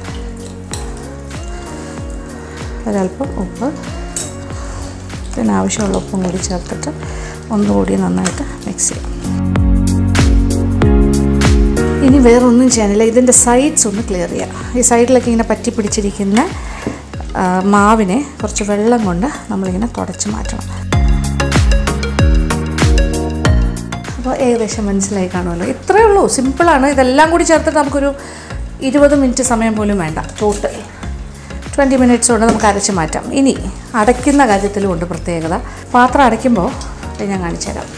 Speaker 1: ഒരല്പം ഉപ്പ്. പിന്നെ ആവശ്യമുള്ള ഉപ്പും കൂടി ചേർത്തിട്ട് ഒന്നുകൂടി നന്നായിട്ട് മിക്സ് ചെയ്യാം. ഇനി വേറൊന്നും ചെയ്യാനില്ല. ഇതിന്റെ സൈഡ്സ് ഒന്ന് ക്ലിയർ ചെയ്യാം. ഈ സൈഡിലൊക്കെ ഇങ്ങനെ പറ്റി പിടിച്ചിരിക്കുന്ന മാവിനെ കുറച്ച് വെള്ളം കൊണ്ട് നമ്മളിങ്ങനെ തുടച്ച് മാറ്റണം. അപ്പോൾ ഏകദേശം മനസ്സിലായി കാണുമല്ലോ. ഇത്രയേ ഉള്ളൂ. സിമ്പിളാണ് ഇതെല്ലാം കൂടി ചേർത്തിട്ട് നമുക്കൊരു ഇരുപത് മിനിറ്റ് സമയം പോലും വേണ്ട. ടോട്ടൽ ട്വന്റി മിനിറ്റ്സ് കൊണ്ട് നമുക്ക് അരച്ച് മാറ്റാം. ഇനി അടയ്ക്കുന്ന കാര്യത്തിലും ഉണ്ട് പ്രത്യേകത. പാത്രം അടയ്ക്കുമ്പോൾ ഞാൻ കാണിച്ചു തരാം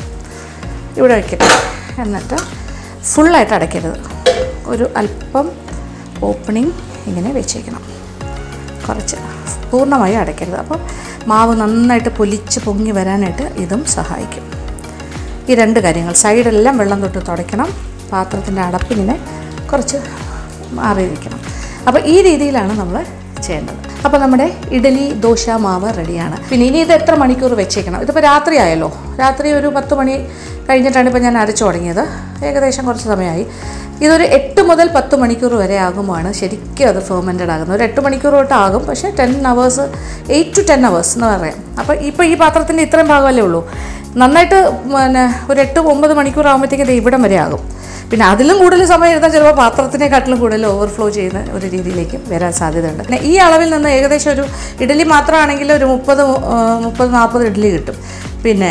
Speaker 1: ഇവിടെ വയ്ക്കട്ടെ എന്നിട്ട് ഫുള്ളായിട്ട് അടയ്ക്കരുത്. ഒരു അല്പം ഓപ്പണിങ് ഇങ്ങനെ വെച്ചേക്കണം. കുറച്ച് പൂർണമായി അടയ്ക്കരുത്. അപ്പം മാവ് നന്നായിട്ട് പൊലിച്ച് പൊങ്ങി വരാനായിട്ട് ഇതും സഹായിക്കും. ഈ രണ്ട് കാര്യങ്ങൾ സൈഡെല്ലാം വെള്ളം തൊട്ട് തുടയ്ക്കണം. പാത്രത്തിന്റെ അടപ്പിങ്ങനെ കുറച്ച് മാറിയിരിക്കണം അപ്പോൾ ഈ രീതിയിലാണ് നമ്മൾ ചെയ്യേണ്ടത്. അപ്പോൾ നമ്മുടെ ഇഡലി ദോശ മാവ് റെഡിയാണ്. പിന്നെ ഇനി ഇത് എത്ര മണിക്കൂർ വെച്ചേക്കണം? ഇതിപ്പോൾ രാത്രി ആയല്ലോ. രാത്രി ഒരു പത്ത് മണി കഴിഞ്ഞിട്ടാണ് ഇപ്പോൾ ഞാൻ അരച്ചു തുടങ്ങിയത്. ഏകദേശം കുറച്ച് സമയമായി. ഇതൊരു എട്ട് മുതൽ പത്ത് മണിക്കൂർ വരെ ആകുമാണ് ശരിക്കും അത് ഫെർമെന്റഡ് ആകുന്നത്. ഒരു എട്ട് മണിക്കൂർ തൊട്ട് ആകും. പക്ഷേ ten hours eight to ten hours എന്ന് പറയാം. അപ്പോൾ ഇപ്പോൾ ഈ പാത്രത്തിന്റെ ഇത്രയും ഭാഗമല്ലേ ഉള്ളൂ. നന്നായിട്ട് പിന്നെ ഒരു എട്ട് ഒമ്പത് മണിക്കൂർ ആകുമ്പോഴത്തേക്കും ഇത് ഇവിടം വരെ ആകും. പിന്നെ അതിലും കൂടുതൽ സമയം ഇരുന്നാൽ ചിലപ്പോൾ പാത്രത്തിനെക്കാട്ടിലും കൂടുതൽ ഓവർഫ്ലോ ചെയ്യുന്ന ഒരു രീതിയിലേക്ക് വരാൻ സാധ്യതയുണ്ട്. പിന്നെ ഈ അളവിൽ നിന്ന് ഏകദേശം ഒരു ഇഡലി മാത്രമാണെങ്കിൽ ഒരു മുപ്പത് മുപ്പത് നാൽപ്പത് ഇഡലി കിട്ടും. പിന്നെ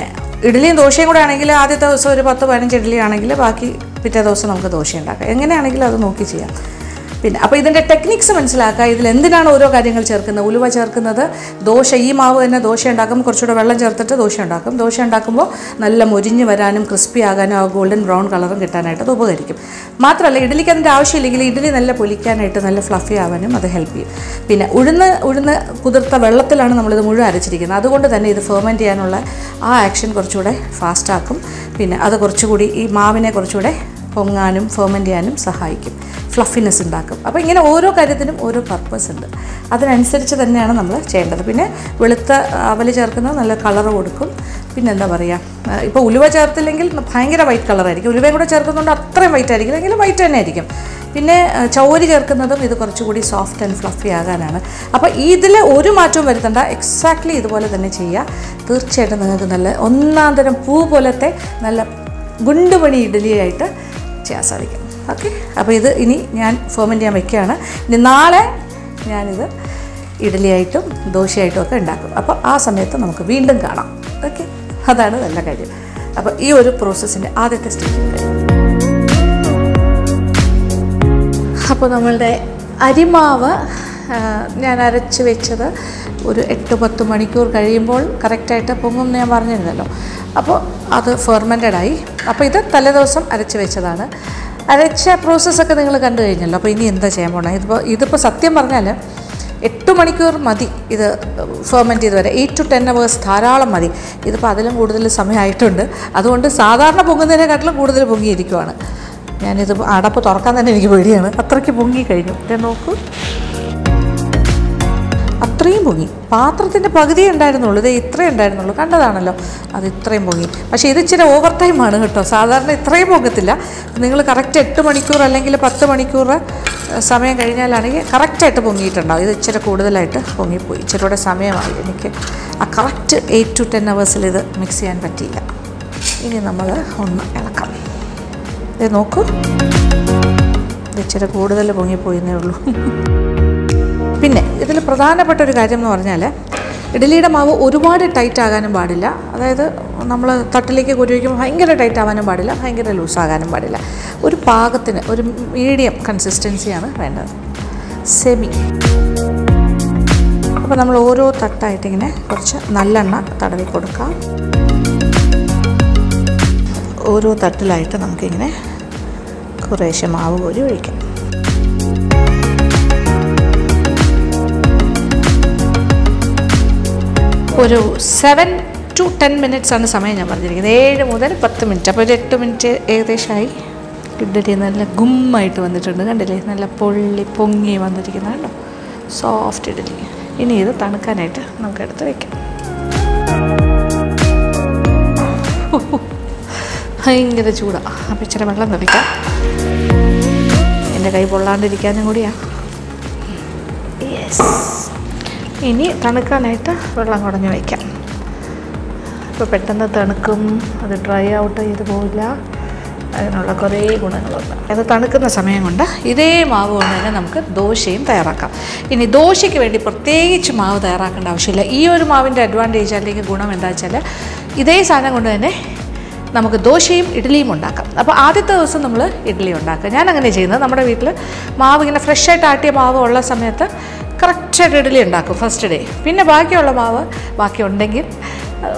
Speaker 1: ഇഡലിയും ദോശയും കൂടെ ആണെങ്കിൽ ആദ്യത്തെ ദിവസം ഒരു പത്ത് പതിനഞ്ച് ഇഡലി ആണെങ്കിൽ ബാക്കി പിറ്റേ ദിവസം നമുക്ക് ദോശ ഉണ്ടാക്കാം. എങ്ങനെയാണെങ്കിലും അത് നോക്കി ചെയ്യാം. പിന്നെ അപ്പോൾ ഇതിന്റെ ടെക്നിക്സ് മനസ്സിലാക്കുക. ഇതിൽ എന്തിനാണ് ഓരോ കാര്യങ്ങൾ ചേർക്കുന്നത്? ഉലുവ ചേർക്കുന്നത് ദോശ ഈ മാവ് തന്നെ ദോശ ഉണ്ടാക്കും. കുറച്ചുകൂടെ വെള്ളം ചേർത്തിട്ട് ദോശ ഉണ്ടാക്കും. ദോശ ഉണ്ടാക്കുമ്പോൾ നല്ല മൊരിഞ്ഞ് വരാനും ക്രിസ്പി ആകാനും ആ ഗോൾഡൻ ബ്രൗൺ കളറും കിട്ടാനായിട്ട് അത് ഉപകരിക്കും. മാത്രമല്ല ഇഡ്ഡലിക്ക് അതിന്റെ ആവശ്യമില്ലെങ്കിൽ ഇഡ്ഡലി നല്ല പൊലിക്കാനായിട്ട് നല്ല ഫ്ലഫി ആവാനും അത് ഹെൽപ്പ് ചെയ്യും. പിന്നെ ഉഴുന്ന് ഉഴുന്ന് കുതിർത്ത വെള്ളത്തിലാണ് നമ്മളിത് മുഴുവൻ അരച്ചിരിക്കുന്നത്. അതുകൊണ്ട് തന്നെ ഇത് ഫെർമെന്റ് ചെയ്യാനുള്ള ആ ആക്ഷൻ കുറച്ചുകൂടെ ഫാസ്റ്റാക്കും പിന്നെ അത് കുറച്ചുകൂടി ഈ മാവിനെ കുറച്ചുകൂടെ പൊങ്ങാനും ഫെർമെന്റ് ചെയ്യാനും സഹായിക്കും. ഫ്ലഫിനെസ് ഉണ്ടാക്കും. അപ്പോൾ ഇങ്ങനെ ഓരോ കാര്യത്തിനും ഓരോ പർപ്പസ് ഉണ്ട്. അതിനനുസരിച്ച് തന്നെയാണ് നമ്മൾ ചെയ്യേണ്ടത്. പിന്നെ വെളുത്ത അവൽ ചേർക്കുന്നത് നല്ല കളർ കൊടുക്കും. പിന്നെ എന്താ പറയുക ഇപ്പോൾ ഉലുവ ചേർത്തില്ലെങ്കിൽ ഭയങ്കര വൈറ്റ് കളറായിരിക്കും ഉലുവയും കൂടെ ചേർക്കുന്നതുകൊണ്ട് അത്രയും വൈറ്റ് ആയിരിക്കും. അല്ലെങ്കിൽ വൈറ്റ് തന്നെ ആയിരിക്കും. പിന്നെ ചൗരി ചേർക്കുന്നതും ഇത് കുറച്ചുകൂടി സോഫ്റ്റ് ആൻഡ് ഫ്ലഫി ആകാനാണ്. അപ്പോൾ ഇതിൽ ഒരു മാറ്റവും വരുത്തണ്ട. എക്സാക്ട്ലി ഇതുപോലെ തന്നെ ചെയ്യുക തീർച്ചയായിട്ടും നിങ്ങൾക്ക് നല്ല ഒന്നാം തരം പൂ പോലത്തെ നല്ല ഗുണ്ടുപണി ഇഡലിയായിട്ട് ചെയ്യാൻ സാധിക്കും. ഓക്കെ അപ്പോൾ ഇത് ഇനി ഞാൻ ഫോമെന്റ് ചെയ്യാൻ വെക്കുകയാണ്. ഇനി നാളെ ഞാനിത് ഇഡലിയായിട്ടും ദോശയായിട്ടും ഒക്കെ ഉണ്ടാക്കും. അപ്പോൾ ആ സമയത്ത് നമുക്ക് വീണ്ടും കാണാം. ഓക്കെ അതാണ് നല്ല കാര്യം. അപ്പോൾ ഈ ഒരു പ്രോസസ്സിന്റെ ആദ്യത്തെ സ്റ്റേജ് അപ്പോൾ നമ്മളുടെ അരിമാവ് ഞാൻ അരച്ച് വെച്ചത് ഒരു എട്ട് പത്ത് മണിക്കൂർ കഴിയുമ്പോൾ കറക്റ്റായിട്ട് പൊങ്ങും ഞാൻ പറഞ്ഞിരുന്നല്ലോ. അപ്പോൾ അത് ഫെർമെന്റഡ് ആയി. അപ്പോൾ ഇത് തലേദിവസം അരച്ച് വെച്ചതാണ്. അരച്ച പ്രോസസ്സൊക്കെ നിങ്ങൾ കണ്ടു കഴിഞ്ഞല്ലോ. അപ്പോൾ ഇനി എന്താ ചെയ്യാൻ പോകണം ഇതിപ്പോൾ ഇതിപ്പോൾ സത്യം പറഞ്ഞാൽ എട്ട് മണിക്കൂർ മതി ഇത് ഫെർമെന്റ് ചെയ്ത് വരെ എയ്റ്റ് ടു ടെൻ അവേഴ്സ് ധാരാളം മതി. ഇതിപ്പോൾ അതിലും കൂടുതൽ സമയമായിട്ടുണ്ട്. അതുകൊണ്ട് സാധാരണ പൊങ്ങുന്നതിനെക്കാട്ടിലും കൂടുതൽ പൊങ്ങിയിരിക്കുവാണ്. ഞാനിത് അടപ്പ് തുറക്കാൻ തന്നെ എനിക്ക് പേടിയാണ്. അത്രയ്ക്ക് പൊങ്ങി കഴിഞ്ഞു. നോക്കൂ. ഇത്രയും പൊങ്ങി. പാത്രത്തിന്റെ പകുതി ഉണ്ടായിരുന്നുള്ളൂ. ഇത് ഇത്രയും ഉണ്ടായിരുന്നുള്ളൂ. കണ്ടതാണല്ലോ. അത് ഇത്രയും പൊങ്ങി. പക്ഷേ ഇത് ഇച്ചിരി ഓവർ ടൈമാണ് കേട്ടോ. സാധാരണ ഇത്രയും പൊങ്ങത്തില്ല. നിങ്ങൾ കറക്റ്റ് എട്ട് മണിക്കൂർ അല്ലെങ്കിൽ പത്ത് മണിക്കൂർ സമയം കഴിഞ്ഞാലാണെങ്കിൽ കറക്റ്റായിട്ട് പൊങ്ങിയിട്ടുണ്ടാവും. ഇത് ഇച്ചിരി കൂടുതലായിട്ട് പൊങ്ങിപ്പോയി. ഇച്ചിരി കൂടെ സമയമായി. എനിക്ക് ആ കറക്റ്റ് എയ്റ്റ് ടു ടെൻ അവേഴ്സിൽ ഇത് മിക്സ് ചെയ്യാൻ പറ്റിയില്ല. ഇനി നമ്മൾ ഒന്ന് ഇളക്കാം. ഇത് നോക്കൂ. ഇച്ചിരി കൂടുതൽ പൊങ്ങിപ്പോയിന്നേ ഉള്ളൂ. ഇതിൽ പ്രധാനപ്പെട്ട ഒരു കാര്യം എന്ന് പറഞ്ഞാൽ ഇഡ്ഡലിയുടെ മാവ് ഒരുപാട് ടൈറ്റ് ആകാനും പാടില്ല. അതായത് നമ്മൾ തട്ടിലേക്ക് കുരു വയ്ക്കുമ്പോൾ ഭയങ്കര ടൈറ്റ് ആവാനും പാടില്ല ഭയങ്കര ലൂസാകാനും പാടില്ല. ഒരു പാകത്തിന് ഒരു മീഡിയം കൺസിസ്റ്റൻസിയാണ് വേണ്ടത്. സെമി അപ്പോൾ നമ്മൾ ഓരോ തട്ടായിട്ട് ഇങ്ങനെ കുറച്ച് നല്ലെണ്ണ തടവി കൊടുക്കാം. ഓരോ തട്ടിലായിട്ട് നമുക്കിങ്ങനെ കുറേശ്ശെ മാവ് കോരി ഒഴിക്കാം. ഒരു സെവൻ ടു ടെൻ മിനിറ്റ്സ് ആണ് സമയം ഞാൻ പറഞ്ഞിരിക്കുന്നത്. ഏഴ് മുതൽ പത്ത് മിനിറ്റ് അപ്പോൾ ഒരു എട്ട് മിനിറ്റ് ഏകദേശമായി. കിഡ്ഡടി നല്ല ഗുമ്മായിട്ട് വന്നിട്ടുണ്ട്. കണ്ടില്ലേ? നല്ല പൊള്ളി പൊങ്ങി വന്നിരിക്കുന്ന കണ്ടോ? സോഫ്റ്റ് ഇഡലി ഇനി ഇത് തണുക്കാനായിട്ട് നമുക്ക് എടുത്ത് വയ്ക്കാം ഭയങ്കര ചൂടാണ് അപ്പം ഇച്ചിരി വെള്ളം തെളിക്കാം. എന്റെ കൈ പൊള്ളാണ്ടിരിക്കാനും കൂടിയാണ് യെസ് ഇനി തണുക്കാനായിട്ട് വെള്ളം കുടഞ്ഞ് വയ്ക്കാം. അപ്പോൾ പെട്ടെന്ന് തണുക്കും അത് ഡ്രൈ ഔട്ട് ചെയ്ത് പോവില്ല. അതിനുള്ള കുറേ ഗുണങ്ങളുണ്ട്. അത് തണുക്കുന്ന സമയം കൊണ്ട് ഇതേ മാവ് കൊണ്ട് തന്നെ നമുക്ക് ദോശയും തയ്യാറാക്കാം. ഇനി ദോശയ്ക്ക് വേണ്ടി പ്രത്യേകിച്ച് മാവ് തയ്യാറാക്കേണ്ട ആവശ്യമില്ല. ഈ ഒരു മാവിന്റെ അഡ്വാന്റേജ് അല്ലെങ്കിൽ ഗുണം എന്താ വെച്ചാൽ ഇതേ സാധനം കൊണ്ട് തന്നെ നമുക്ക് ദോശയും ഇഡ്ഡലിയും ഉണ്ടാക്കാം. അപ്പോൾ ആദ്യത്തെ ദിവസം നമ്മൾ ഇഡ്ഡലി ഉണ്ടാക്കുക. ഞാൻ അങ്ങനെ ചെയ്യുന്നത്. നമ്മുടെ വീട്ടിൽ മാവ് ഇങ്ങനെ ഫ്രഷായിട്ട് ആട്ടിയ മാവ് ഉള്ള സമയത്ത് കറക്റ്റായിട്ട് ഇഡ്ഡലി ഉണ്ടാക്കും ഫസ്റ്റ് ഡേ പിന്നെ ബാക്കിയുള്ള മാവ് ബാക്കി ഉണ്ടെങ്കിൽ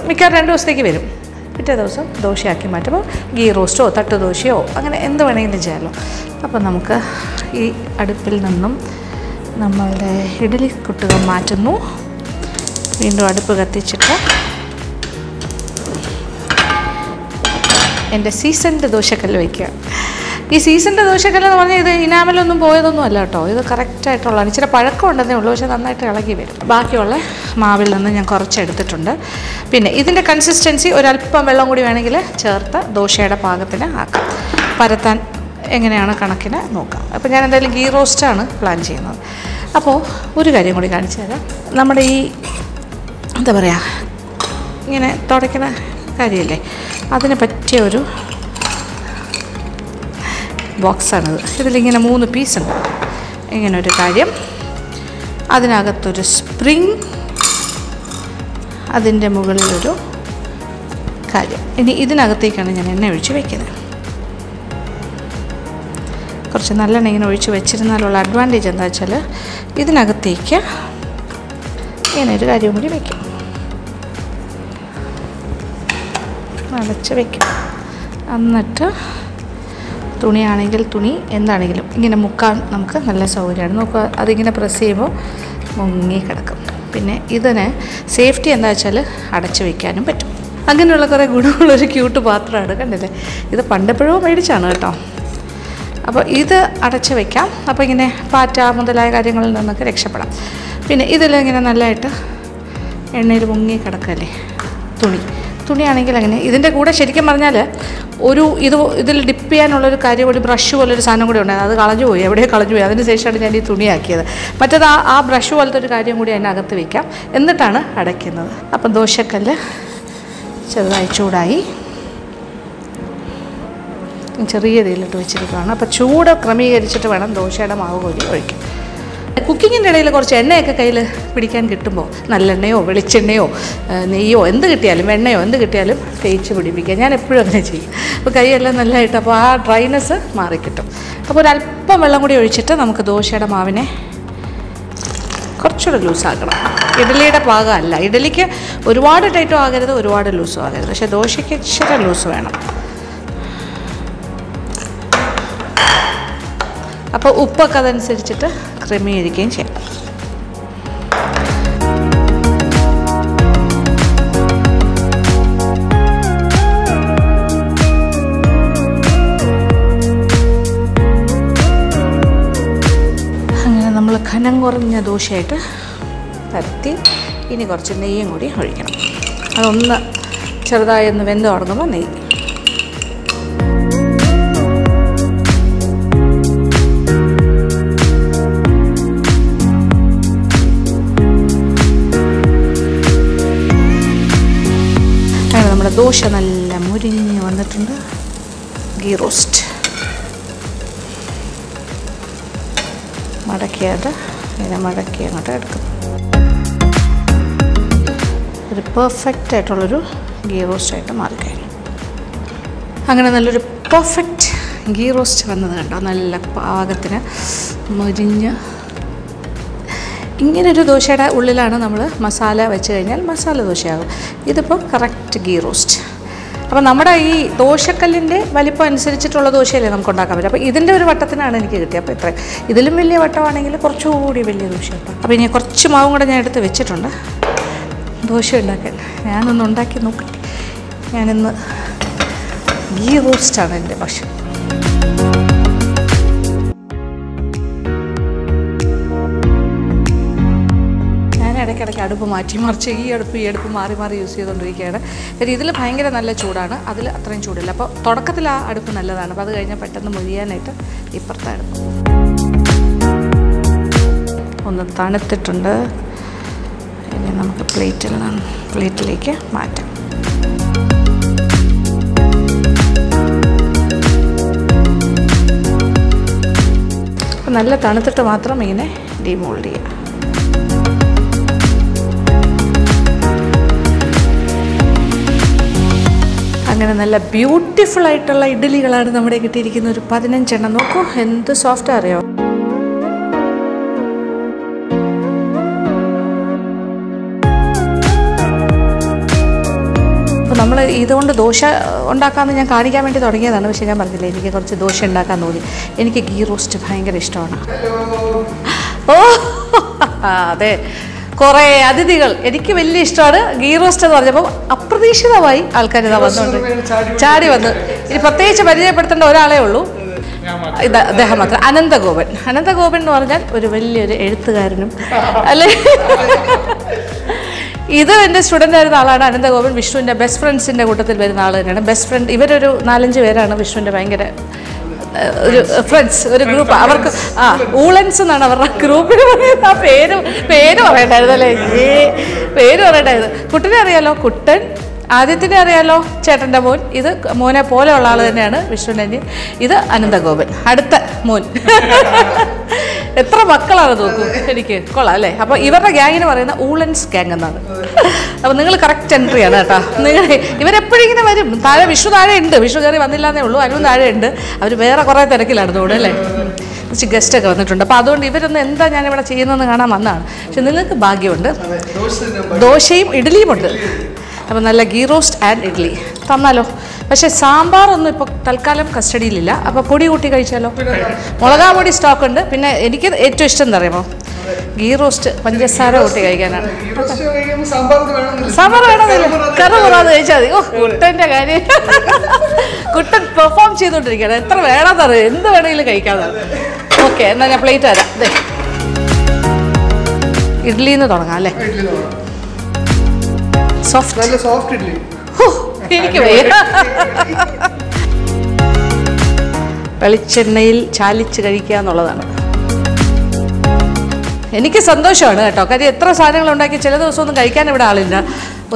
Speaker 1: മിക്കവാറും രണ്ട് ദിവസത്തേക്ക് വരും. പിറ്റേ ദിവസം ദോശയാക്കി മാറ്റുമ്പോൾ ഗീ റോസ്റ്റോ തട്ട് ദോശയോ അങ്ങനെ എന്ത് വേണമെങ്കിലും ചെയ്യാമല്ലോ അപ്പോൾ നമുക്ക് ഈ അടുപ്പിൽ നിന്നും നമ്മളുടെ ഇഡ്ഡലി കുട്ടുകൾ മാറ്റുന്നു. വീണ്ടും അടുപ്പ് കത്തിച്ചിട്ട് എന്റെ സീസൺഡ് ദോശക്കല്ല് വയ്ക്കുക. ഈ സീസണിന്റെ ദോശക്കല്ല് എന്ന് പറഞ്ഞാൽ ഇത് ഇനാമലൊന്നും പോയതൊന്നും അല്ല കേട്ടോ. ഇത് കറക്റ്റായിട്ടുള്ളതാണ് ഇച്ചിരി പഴക്കം ഉണ്ടെന്നേ ഉള്ളൂ. പക്ഷേ നന്നായിട്ട് ഇളകി വരും. ബാക്കിയുള്ള മാവിൽ നിന്ന് ഞാൻ കുറച്ചെടുത്തിട്ടുണ്ട്. പിന്നെ ഇതിന്റെ കൺസിസ്റ്റൻസി ഒരല്പം വെള്ളം കൂടി വേണമെങ്കിൽ ചേർത്ത് ദോശയുടെ പാകത്തിന് ആക്കാം. പരത്താൻ എങ്ങനെയാണ് കണക്കിന് നോക്കാം. അപ്പോൾ ഞാൻ എന്തായാലും ഗീ റോസ്റ്റാണ് പ്ലാൻ ചെയ്യുന്നത്. അപ്പോൾ ഒരു കാര്യം കൂടി കാണിച്ചു തരാം. നമ്മുടെ ഈ എന്താ പറയുക ഇങ്ങനെ തുടയ്ക്കുന്ന കാര്യമില്ലേ അതിന് പറ്റിയ ഒരു ബോക്സാണിത്. ഇതിലിങ്ങനെ മൂന്ന് പീസ് ഉണ്ട് ഇങ്ങനെ ഒരു കാര്യം. അതിനകത്തൊരു സ്പ്രിങ്. അതിന്റെ മുകളിലൊരു കാര്യം. ഇനി ഇതിനകത്തേക്കാണ് ഞാൻ എണ്ണ ഒഴിച്ച് വയ്ക്കുന്നത് കുറച്ച് നല്ലെണ്ണ ഇങ്ങനെ ഒഴിച്ച് വെച്ചിരുന്നാലുള്ള അഡ്വാന്റേജ് എന്താ വെച്ചാൽ ഇതിനകത്തേക്ക് ഇങ്ങനെ ഒരു കാര്യം കൂടി വയ്ക്കും അടച്ച് വയ്ക്കും എന്നിട്ട് തുണിയാണെങ്കിൽ തുണി എന്താണെങ്കിലും. ഇങ്ങനെ മുക്കാൻ നമുക്ക് നല്ല സൗകര്യമാണ്. നോക്കുക അതിങ്ങനെ പ്രസ് ചെയ്യുമ്പോൾ മുങ്ങി കിടക്കും. പിന്നെ ഇതിന് സേഫ്റ്റി എന്താ വെച്ചാൽ അടച്ചു വയ്ക്കാനും പറ്റും. അങ്ങനെയുള്ള കുറേ ഗുണമുള്ളൊരു ക്യൂട്ട് പാത്രമാണ്. കണ്ടില്ലേ? ഇത് പണ്ടെപ്പോഴും മേടിച്ചാണ് കേട്ടോ. അപ്പോൾ ഇത് അടച്ചു വയ്ക്കാം അപ്പോൾ ഇങ്ങനെ പാറ്റ മുതലായ കാര്യങ്ങളിൽ നിന്നൊക്കെ രക്ഷപ്പെടാം. പിന്നെ ഇതിലിങ്ങനെ നല്ലതായിട്ട് എണ്ണയിൽ മുങ്ങി കിടക്കല്ലേ? തുണി. തുണിയാണെങ്കിൽ അങ്ങനെ ഇതിന്റെ കൂടെ ശരിക്കും പറഞ്ഞാൽ ഒരു ഇത് ഇതിൽ ഡിപ്പ് ചെയ്യാനുള്ളൊരു കാര്യം ഒരു ബ്രഷ് പോലൊരു സാധനം കൂടി ഉണ്ടായിരുന്നു. അത് കളഞ്ഞു പോയി. എവിടെയോ കളഞ്ഞു പോയി. അതിന് ശേഷമാണ് ഞാൻ ഈ തുണിയാക്കിയത്. മറ്റേത് ആ ആ ബ്രഷ് പോലത്തെ ഒരു കാര്യം കൂടി അതിനകത്ത് വയ്ക്കാം എന്നിട്ടാണ് അടയ്ക്കുന്നത്. അപ്പം ദോശക്കല്ല് ചെറുതായി ചൂടായി. ചെറിയ രീതിയിലിട്ട് വെച്ചിരിക്കുകയാണ്. അപ്പോൾ ചൂട് ക്രമീകരിച്ചിട്ട് വേണം ദോശയുടെ മാവ് കോരി ഒഴിക്കാൻ. കുക്കിങ്ങിന്റെ ഇടയിൽ കുറച്ച് എണ്ണയൊക്കെ കയ്യിൽ പിടിക്കാൻ കിട്ടുമ്പോൾ നല്ലെണ്ണയോ വെളിച്ചെണ്ണയോ നെയ്യോ എന്ത് കിട്ടിയാലും വെണ്ണയോ എന്ത് കിട്ടിയാലും തേച്ച് പിടിപ്പിക്കുക. ഞാൻ എപ്പോഴും അങ്ങനെ ചെയ്യും. അപ്പോൾ കൈയെല്ലാം നല്ലതായിട്ട് അപ്പോൾ ആ ഡ്രൈനെസ് മാറിക്കിട്ടും. അപ്പോൾ ഒരല്പം വെള്ളം കൂടി ഒഴിച്ചിട്ട് നമുക്ക് ദോശയുടെ മാവിനെ കുറച്ചുകൂടെ ലൂസാക്കണം. ഇഡലിയുടെ പാകമല്ല. ഇഡലിക്ക് ഒരുപാട് ടൈറ്റും ആകരുത് ഒരുപാട് ലൂസും ആകരുത്. പക്ഷേ ദോശയ്ക്ക് ഇച്ചിരി ലൂസ് വേണം. അപ്പോൾ ഉപ്പൊക്കെ അതനുസരിച്ചിട്ട് ക്രമീകരിക്കുകയും ചെയ്യാം. അങ്ങനെ നമ്മൾ ഘനം കുറഞ്ഞ ദോശയായിട്ട് പരത്തി ഇനി കുറച്ച് നെയ്യും കൂടി ഒഴിക്കണം. അതൊന്ന് ചെറുതായി ഒന്ന് വെന്ത് തുടങ്ങുമ്പോൾ നെയ്യ്. ദോശ നല്ല മുരിഞ്ഞ് വന്നിട്ടുണ്ട്. ഗീ റോസ്റ്റ്. മടക്കിയത് ഇങ്ങനെ മടക്കി അങ്ങോട്ട് എടുക്കും. ഒരു പെർഫെക്റ്റ് ആയിട്ടുള്ളൊരു ഗീ റോസ്റ്റ് ആയിട്ട് മാറിക്കഴിഞ്ഞു അങ്ങനെ നല്ലൊരു പെർഫെക്റ്റ് ഗീ റോസ്റ്റ് വന്നത് കണ്ടോ? നല്ല പാകത്തിന് മുരിഞ്ഞ്. ഇങ്ങനൊരു ദോശയുടെ ഉള്ളിലാണ് നമ്മൾ മസാല വെച്ച് കഴിഞ്ഞാൽ മസാല ദോശയാകും. ഇതിപ്പോൾ കറക്റ്റ് ഗീ റോസ്റ്റ് അപ്പോൾ നമ്മുടെ ഈ ദോശക്കല്ലിന്റെ വലിപ്പം അനുസരിച്ചിട്ടുള്ള ദോശയല്ലേ നമുക്ക് ഉണ്ടാക്കാൻ പറ്റും അപ്പോൾ ഇതിന്റെ ഒരു വട്ടത്തിനാണ് എനിക്ക് കിട്ടിയത് അപ്പോൾ ഇത്രയും. ഇതിലും വലിയ വട്ടമാണെങ്കിൽ കുറച്ചുകൂടി വലിയ ദോശ കിട്ടും അപ്പോൾ ഇനി കുറച്ച് മാവും കൂടെ ഞാൻ എടുത്ത് വെച്ചിട്ടുണ്ട്. ദോശ ഉണ്ടാക്കാൻ. ഞാനൊന്ന് ഉണ്ടാക്കി നോക്കട്ടെ ഞാനിന്ന് ഗീ റോസ്റ്റാണ് എന്റെ ഭക്ഷണം അടുപ്പ് മാറ്റി മറിച്ച് ഈ അടുപ്പ് ഈ അടുപ്പ് മാറി മാറി യൂസ് ചെയ്തുകൊണ്ടിരിക്കുകയാണ്. കാര്യം ഇതിൽ ഭയങ്കര നല്ല ചൂടാണ്. അതിൽ അത്രയും ചൂടില്ല. അപ്പോൾ തുടക്കത്തിൽ ആ അടുപ്പ് നല്ലതാണ്. അപ്പോൾ അത് കഴിഞ്ഞാൽ പെട്ടെന്ന് മുരിയാനായിട്ട് ഇപ്പുറത്തെ അടുപ്പ്. ഒന്ന് തണുത്തിട്ടുണ്ട്. ഇനി നമുക്ക് പ്ലേറ്റിൽ നിന്ന് പ്ലേറ്റിലേക്ക് മാറ്റാം. നല്ല തണുത്തിട്ട് മാത്രം ഇങ്ങനെ ഡീമോൾഡ് ചെയ്യാം. അങ്ങനെ നല്ല ബ്യൂട്ടിഫുൾ ആയിട്ടുള്ള ഇഡ്ഡലികളാണ് നമ്മുടെ കിട്ടിയിരിക്കുന്ന ഒരു പതിനഞ്ചെണ്ണം. നോക്കൂ എന്ത് സോഫ്റ്റ് അറിയോ? അപ്പോൾ നമ്മൾ ഇതുകൊണ്ട് ദോശ ഉണ്ടാക്കാമെന്ന് ഞാൻ കാണിക്കാൻ വേണ്ടി തുടങ്ങിയതാണ്. പക്ഷേ ഞാൻ പറഞ്ഞില്ല എനിക്ക് കുറച്ച് ദോശ ഉണ്ടാക്കാൻ തോന്നി. എനിക്ക് ഗീ റോസ്റ്റ് ഭയങ്കര ഇഷ്ടമാണ്. ഓ അതെ. കുറേ അതിഥികൾ എനിക്ക് വലിയ ഇഷ്ടമാണ്. ഗീ റോസ്റ്റ് എന്ന് പറഞ്ഞപ്പോൾ അപ്രതീക്ഷിതമായി ആൾക്കാർ ഇതാ വന്നുകൊണ്ട് ചാടി വന്ന്. ഇനി പ്രത്യേകിച്ച് പരിചയപ്പെടുത്തേണ്ട ഒരാളേ ഉള്ളൂ. ഇത് അദ്ദേഹം മാത്രം. അനന്തഗോപൻ. അനന്തഗോപൻ എന്ന് പറഞ്ഞാൽ ഒരു വലിയൊരു എഴുത്തുകാരനും. അല്ലെ? ഇത് എന്റെ സ്റ്റുഡന്റ് ആയിരുന്ന ആളാണ് അനന്തഗോപൻ. വിഷ്ണുവിന്റെ ബെസ്റ്റ് ഫ്രണ്ട്സിന്റെ കൂട്ടത്തിൽ വരുന്ന ആൾ തന്നെയാണ്. ബെസ്റ്റ് ഫ്രണ്ട് ഇവരൊരു നാലഞ്ച് പേരാണ് വിഷ്ണുവിന്റെ ഭയങ്കര ഒരു ഫ്രണ്ട്സ് ഒരു ഗ്രൂപ്പ് അവർക്ക് ആ ഊളൻസ് എന്നാണ് അവരുടെ ഗ്രൂപ്പിന് പറയുന്നത്. ആ പേര് പേര് പറയണ്ടായിരുന്നു അല്ലേ? ഏ പേര് പറയണ്ടായിരുന്നു. കുട്ടനെ അറിയാലോ? കുട്ടൻ. ആദ്യത്തിനെ അറിയാലോ? ചേട്ടന്റെ മോൻ. ഇത് മോനെ പോലെയുള്ള ആൾ തന്നെയാണ് വിഷ്ണുനന്യൻ ഇത് അനന്തഗോപൻ. അടുത്ത മോൻ. എത്ര മക്കളാണ് നോക്കൂ എനിക്ക് കൊള്ളാം അല്ലേ? അപ്പോൾ ഇവരുടെ ഗ്യാങ്ങിന് പറയുന്ന ഊളൻസ് ഗ്യാങ് എന്നാണ്. അപ്പോൾ നിങ്ങൾ കറക്റ്റ് എൻട്രി ആണ് കേട്ടോ. നിങ്ങൾ ഇവരെപ്പോഴും ഇങ്ങനെ വരും. താഴെ വിഷു താഴെ ഉണ്ട്. വിഷു കയറി വന്നില്ലാന്നേ ഉള്ളൂ. അനുവും താഴെ ഉണ്ട്. അവർ വേറെ കുറേ തിരക്കിലാണ് തോന്നുന്നു അല്ലേ? കുറച്ച് ഗസ്റ്റ് ഒക്കെ വന്നിട്ടുണ്ട്. അപ്പോൾ അതുകൊണ്ട് ഇവരൊന്ന് എന്താ ഞാനിവിടെ ചെയ്യുന്നതെന്ന് കാണാൻ വന്നതാണ്. പക്ഷെ നിങ്ങൾക്ക് ഭാഗ്യമുണ്ട്. ദോശയും ഇഡ്ഡലിയും ഉണ്ട്. അപ്പോൾ നല്ല ഗീ റോസ്റ്റ് ആൻഡ് ഇഡ്ഡലി തന്നാലോ? പക്ഷേ സാമ്പാറൊന്നും ഇപ്പോൾ തൽക്കാലം കസ്റ്റഡിയിലില്ല. അപ്പോൾ പൊടി കൂട്ടി കഴിച്ചാലോ? മുളകാ പൊടി സ്റ്റോക്ക് ഉണ്ട്. പിന്നെ എനിക്ക് ഏറ്റവും ഇഷ്ടം എന്താ അറിയാമോ? ഗീ റോസ്റ്റ് പഞ്ചസാര കൂട്ടി കഴിക്കാനാണ്. സാമ്പാർ വേണമെന്നില്ല. കറി കൂടാതെ കഴിച്ചാൽ മതി. ഓ കുട്ടന്റെ കാര്യം. കുട്ടൻ പെർഫോം ചെയ്തുകൊണ്ടിരിക്കുകയാണ്. എത്ര വേണമെന്നറിയാം എന്ത് വേണമെങ്കിലും കഴിക്കാതെ ഓക്കെ എന്നാൽ ഞാൻ പ്ലേറ്റ് തരാം. അതെ ഇഡ്ഡലിന്ന് തുടങ്ങാം അല്ലേ? സോഫ്റ്റ്
Speaker 2: നല്ല സോഫ്റ്റ് ഇഡ്ലി
Speaker 1: എനിക്ക് വയ്യ. വെളിച്ചെണ്ണയിൽ ചാലിച്ച് കഴിക്കുക എന്നുള്ളതാണ്. എനിക്ക് സന്തോഷമാണ് കേട്ടോ. കാര്യം എത്ര സാധനങ്ങൾ ഉണ്ടാക്കി ചില ദിവസമൊന്നും കഴിക്കാൻ ഇവിടെ ആളില്ല.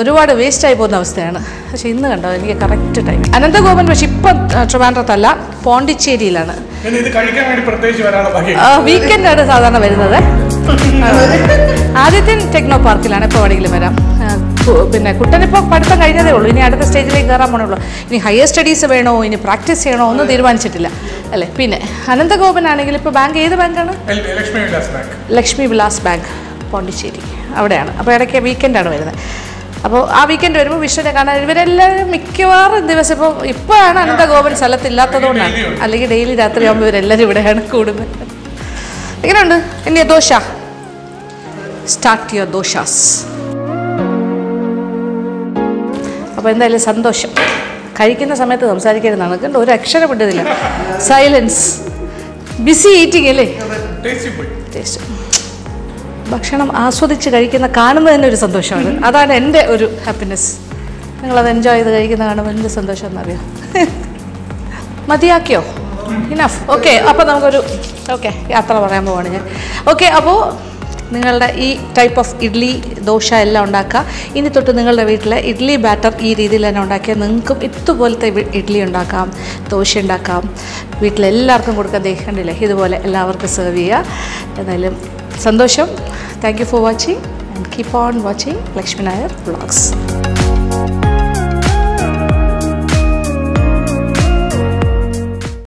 Speaker 1: ഒരുപാട് വേസ്റ്റായി പോകുന്ന അവസ്ഥയാണ്. പക്ഷെ ഇന്ന് കണ്ടോ എനിക്ക് കറക്റ്റ് ടൈം അനന്തഗോപൻ പക്ഷെ ഇപ്പം ട്രിവാൻഡ്രത്തല്ല പോണ്ടിച്ചേരിയിലാണ്. വീക്കെൻഡാണ് സാധാരണ വരുന്നത്. ആദ്യത്തെ ടെക്നോ പാർക്കിലാണ് എപ്പോൾ വേണമെങ്കിലും വരാം. പിന്നെ കുട്ടനിപ്പോൾ പഠിത്തം കഴിഞ്ഞതേ ഉള്ളൂ. ഇനി അടുത്ത സ്റ്റേജിലേക്ക് കയറാൻ പോണുള്ളൂ ഇനി ഹയർ സ്റ്റഡീസ് വേണോ? ഇനി പ്രാക്ടീസ് ചെയ്യണോ? ഒന്നും തീരുമാനിച്ചിട്ടില്ല. അല്ലേ? പിന്നെ അനന്തഗോപനാണെങ്കിൽ ഇപ്പോൾ ബാങ്ക് ഏത് ബാങ്കാണ്
Speaker 2: ലക്ഷ്മി വിലാസ് ബാങ്ക്
Speaker 1: പോണ്ടിച്ചേരി. അവിടെയാണ്. അപ്പോൾ ഇടയ്ക്ക് വീക്കെൻഡാണ് വരുന്നത്. അപ്പോൾ ആ വീക്കെൻഡ് വരുമ്പോൾ വിഷുവിനെ കാണാൻ ഇവരെല്ലാവരും മിക്കവാറും ദിവസം ഇപ്പോൾ ഇപ്പോഴാണ് അനന്തഗോപൻ സ്ഥലത്തില്ലാത്തതുകൊണ്ടാണ്. അല്ലെങ്കിൽ ഡെയിലി രാത്രി ആകുമ്പോൾ ഇവരെല്ലാവരും ഇവിടെയാണ് കൂടുന്നത് എങ്ങനെയുണ്ട്? ഇനി ദോശ. Start your dosas. അപ്പോൾ എന്തായാലും സന്തോഷം. കഴിക്കുന്ന സമയത്ത് സംസാരിക്കരുത് നടക്കേണ്ട ഒരു അക്ഷരം വിട്ടതില്ല സൈലൻസ് ബിസി ഈറ്റിംഗ് അല്ലേ
Speaker 2: ടേസ്റ്റ്
Speaker 1: ഭക്ഷണം ആസ്വദിച്ച് കഴിക്കുന്ന കാണുന്നത് തന്നെ ഒരു സന്തോഷമാണ്. അതാണ് എന്റെ ഒരു ഹാപ്പിനെസ് നിങ്ങളത് എൻജോയ് ചെയ്ത് കഴിക്കുന്ന കാണുമ്പോൾ എന്ത് സന്തോഷം എന്നറിയാം? മതിയാക്കിയോ? ഇനഫ് ഓക്കെ അപ്പോൾ നമുക്കൊരു ഓക്കെ യാത്ര പറയാൻ പോവാണ് ഞാൻ. ഓക്കെ അപ്പോൾ നിങ്ങളുടെ ഈ ടൈപ്പ് ഓഫ് ഇഡ്ഡലി ദോശ എല്ലാം ഉണ്ടാക്കുക. ഇനി തൊട്ട് നിങ്ങളുടെ വീട്ടിലെ ഇഡ്ഡലി ബാറ്റർ ഈ രീതിയിൽ തന്നെ ഉണ്ടാക്കിയാൽ നിങ്ങൾക്കും ഇതുപോലത്തെ ഇഡ്ഡലി ഉണ്ടാക്കാം ദോശ ഉണ്ടാക്കാം. വീട്ടിലെല്ലാവർക്കും കൊടുക്കാൻ ദേഹിക്കണ്ടില്ലേ ഇതുപോലെ എല്ലാവർക്കും സെർവ് ചെയ്യുക. എന്നാലും സന്തോഷം. Thank you for watching and keep on watching Lakshmi Nair vlogs